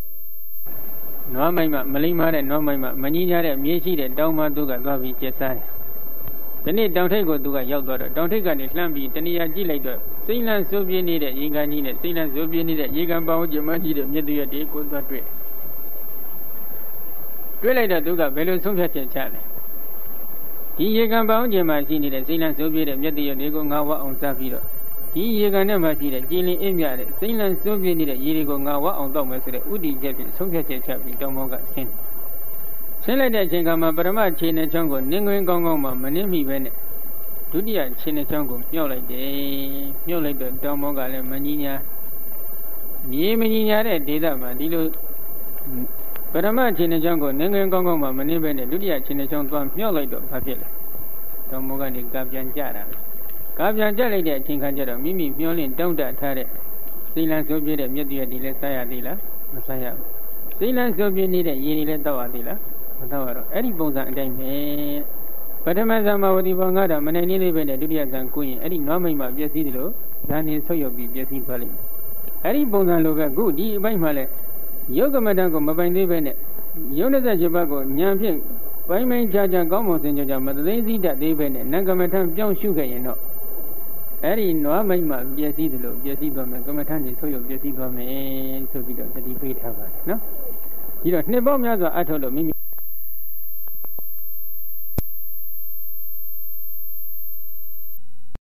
Speaker 1: ။နွား မိုက်မမလိမ္မာတဲ့နွားမိုက်မမကြီးညားတဲ့မြေရှိတဲ့တောင်မသူကသွားပြီးကျက်စားတယ်။ဒီနေ့တောင်ထိပ်ကိုသူကရောက်သွားတော့တောင်ထိပ်ကနေလှမ်းပြီးတဏှာကြည့်လိုက်တော့စိမ့်လန်းစိုးပြင်းနေတဲ့ရေကန်ကြီးနဲ့စိမ့်လန်းစိုးပြင်းနေတဲ့ရေကန်ပေါင်းကျမကြီးတဲ့မြစ်တရက်ဒီကိုသွားတွေ့တွေ့လိုက်တော့သူကဘယ်လိုဆုံးဖြတ်ချက်ချလဲဒီရေကန်ပေါင်းကျမရှိနေတဲ့စိမ့်လန်းစိုးပြင်းတဲ့မြစ်တရက်ဒီကိုငါဝအောင်စားပြီးတော့ ဒီရေကန်ထဲမှာရှိတဲ့ကြည်လင်အင်းမြတဲ့စိမ့်လန်းစိုးပြင်းနေတဲ့ရေတွေကိုငါဝအောင်တော့မယ်ဆိုတဲ့ဥတီချက်ဖြင့်ဆုံးဖြတ်ချက်ချပြီးတောင်မောကဆင်းတယ်ဆင်းလိုက်တဲ့အချိန်ကမှပရမခြေနဲ့ချောင်းကိုနင်းငွင်းကောင်းကောင်းမှမနှင်းမိပဲနဲ့ဒုတိယခြေနဲ့ချောင်းကိုမြှောက်လိုက်တယ်မြှောက်လိုက်တော့တောင်မောကလည်းမကြီးညာမြေမကြီးညာတဲ့ဒေသမှာဒီလိုပရမခြေနဲ့ချောင်းကိုနင်းငွင်းကောင်းကောင်းမှမနှင်းပဲနဲ့ဒုတိယခြေနဲ့ချောင်းသွားမြှောက်လိုက်တော့ဘာဖြစ်လဲတောင်မောကနေကပြန်ကြတာ ကပြန်ကြလိုက်တဲ့အချိန်ခါကျတော့မိမိမျောလင့်တောင့်တထားတဲ့စိလန်ဆိုပြတဲ့မြတ်တရဒီလဲစားရသေးလားမစားရဘူးစိလန်ဆိုပြနေတဲ့ရေတွေလဲတောက်ရသေးလားမတော့တော့အဲ့ဒီပုံစံအတိုင်းပဲပထမဇမဝတိဘောငါတော့မနိုင်နေလေးပဲနဲ့ဒုတိယဇံကိုရင်အဲ့ဒီနွားမိတ်မှပျက်စီးတယ်လို့ဇာနေဆုတ်ယုတ်ပြီးပျက်စီးသွားလိမ့်မယ်အဲ့ဒီပုံစံလိုပဲခုဒီအပိုင်းမှလည်းယုတ်ကမတန်ကိုမပိုင်သေးပဲနဲ့ယုတ်27ဘက်ကိုညံဖြင့်ပိုင်းပိုင်းခြားခြားကောင်းမွန်စင်ကြကြမသိသိတတ်သေးပဲနဲ့နံကမထံပြောင်းရှုခဲ့ရင်တော့ အဲ့ဒီနွားမိတ်မှပျက်စီးတယ်လို့ပျက်စီးသွားမယ်ကမ္မထန်ကြီးဆုတ်ယုတ်ပျက်စီးသွားမယ်ဆိုပြီးတော့တတိပေးထားပါတယ်နော်ဒီတော့နှစ်ပေါင်းများစွာအထုတ်လို့မိမိ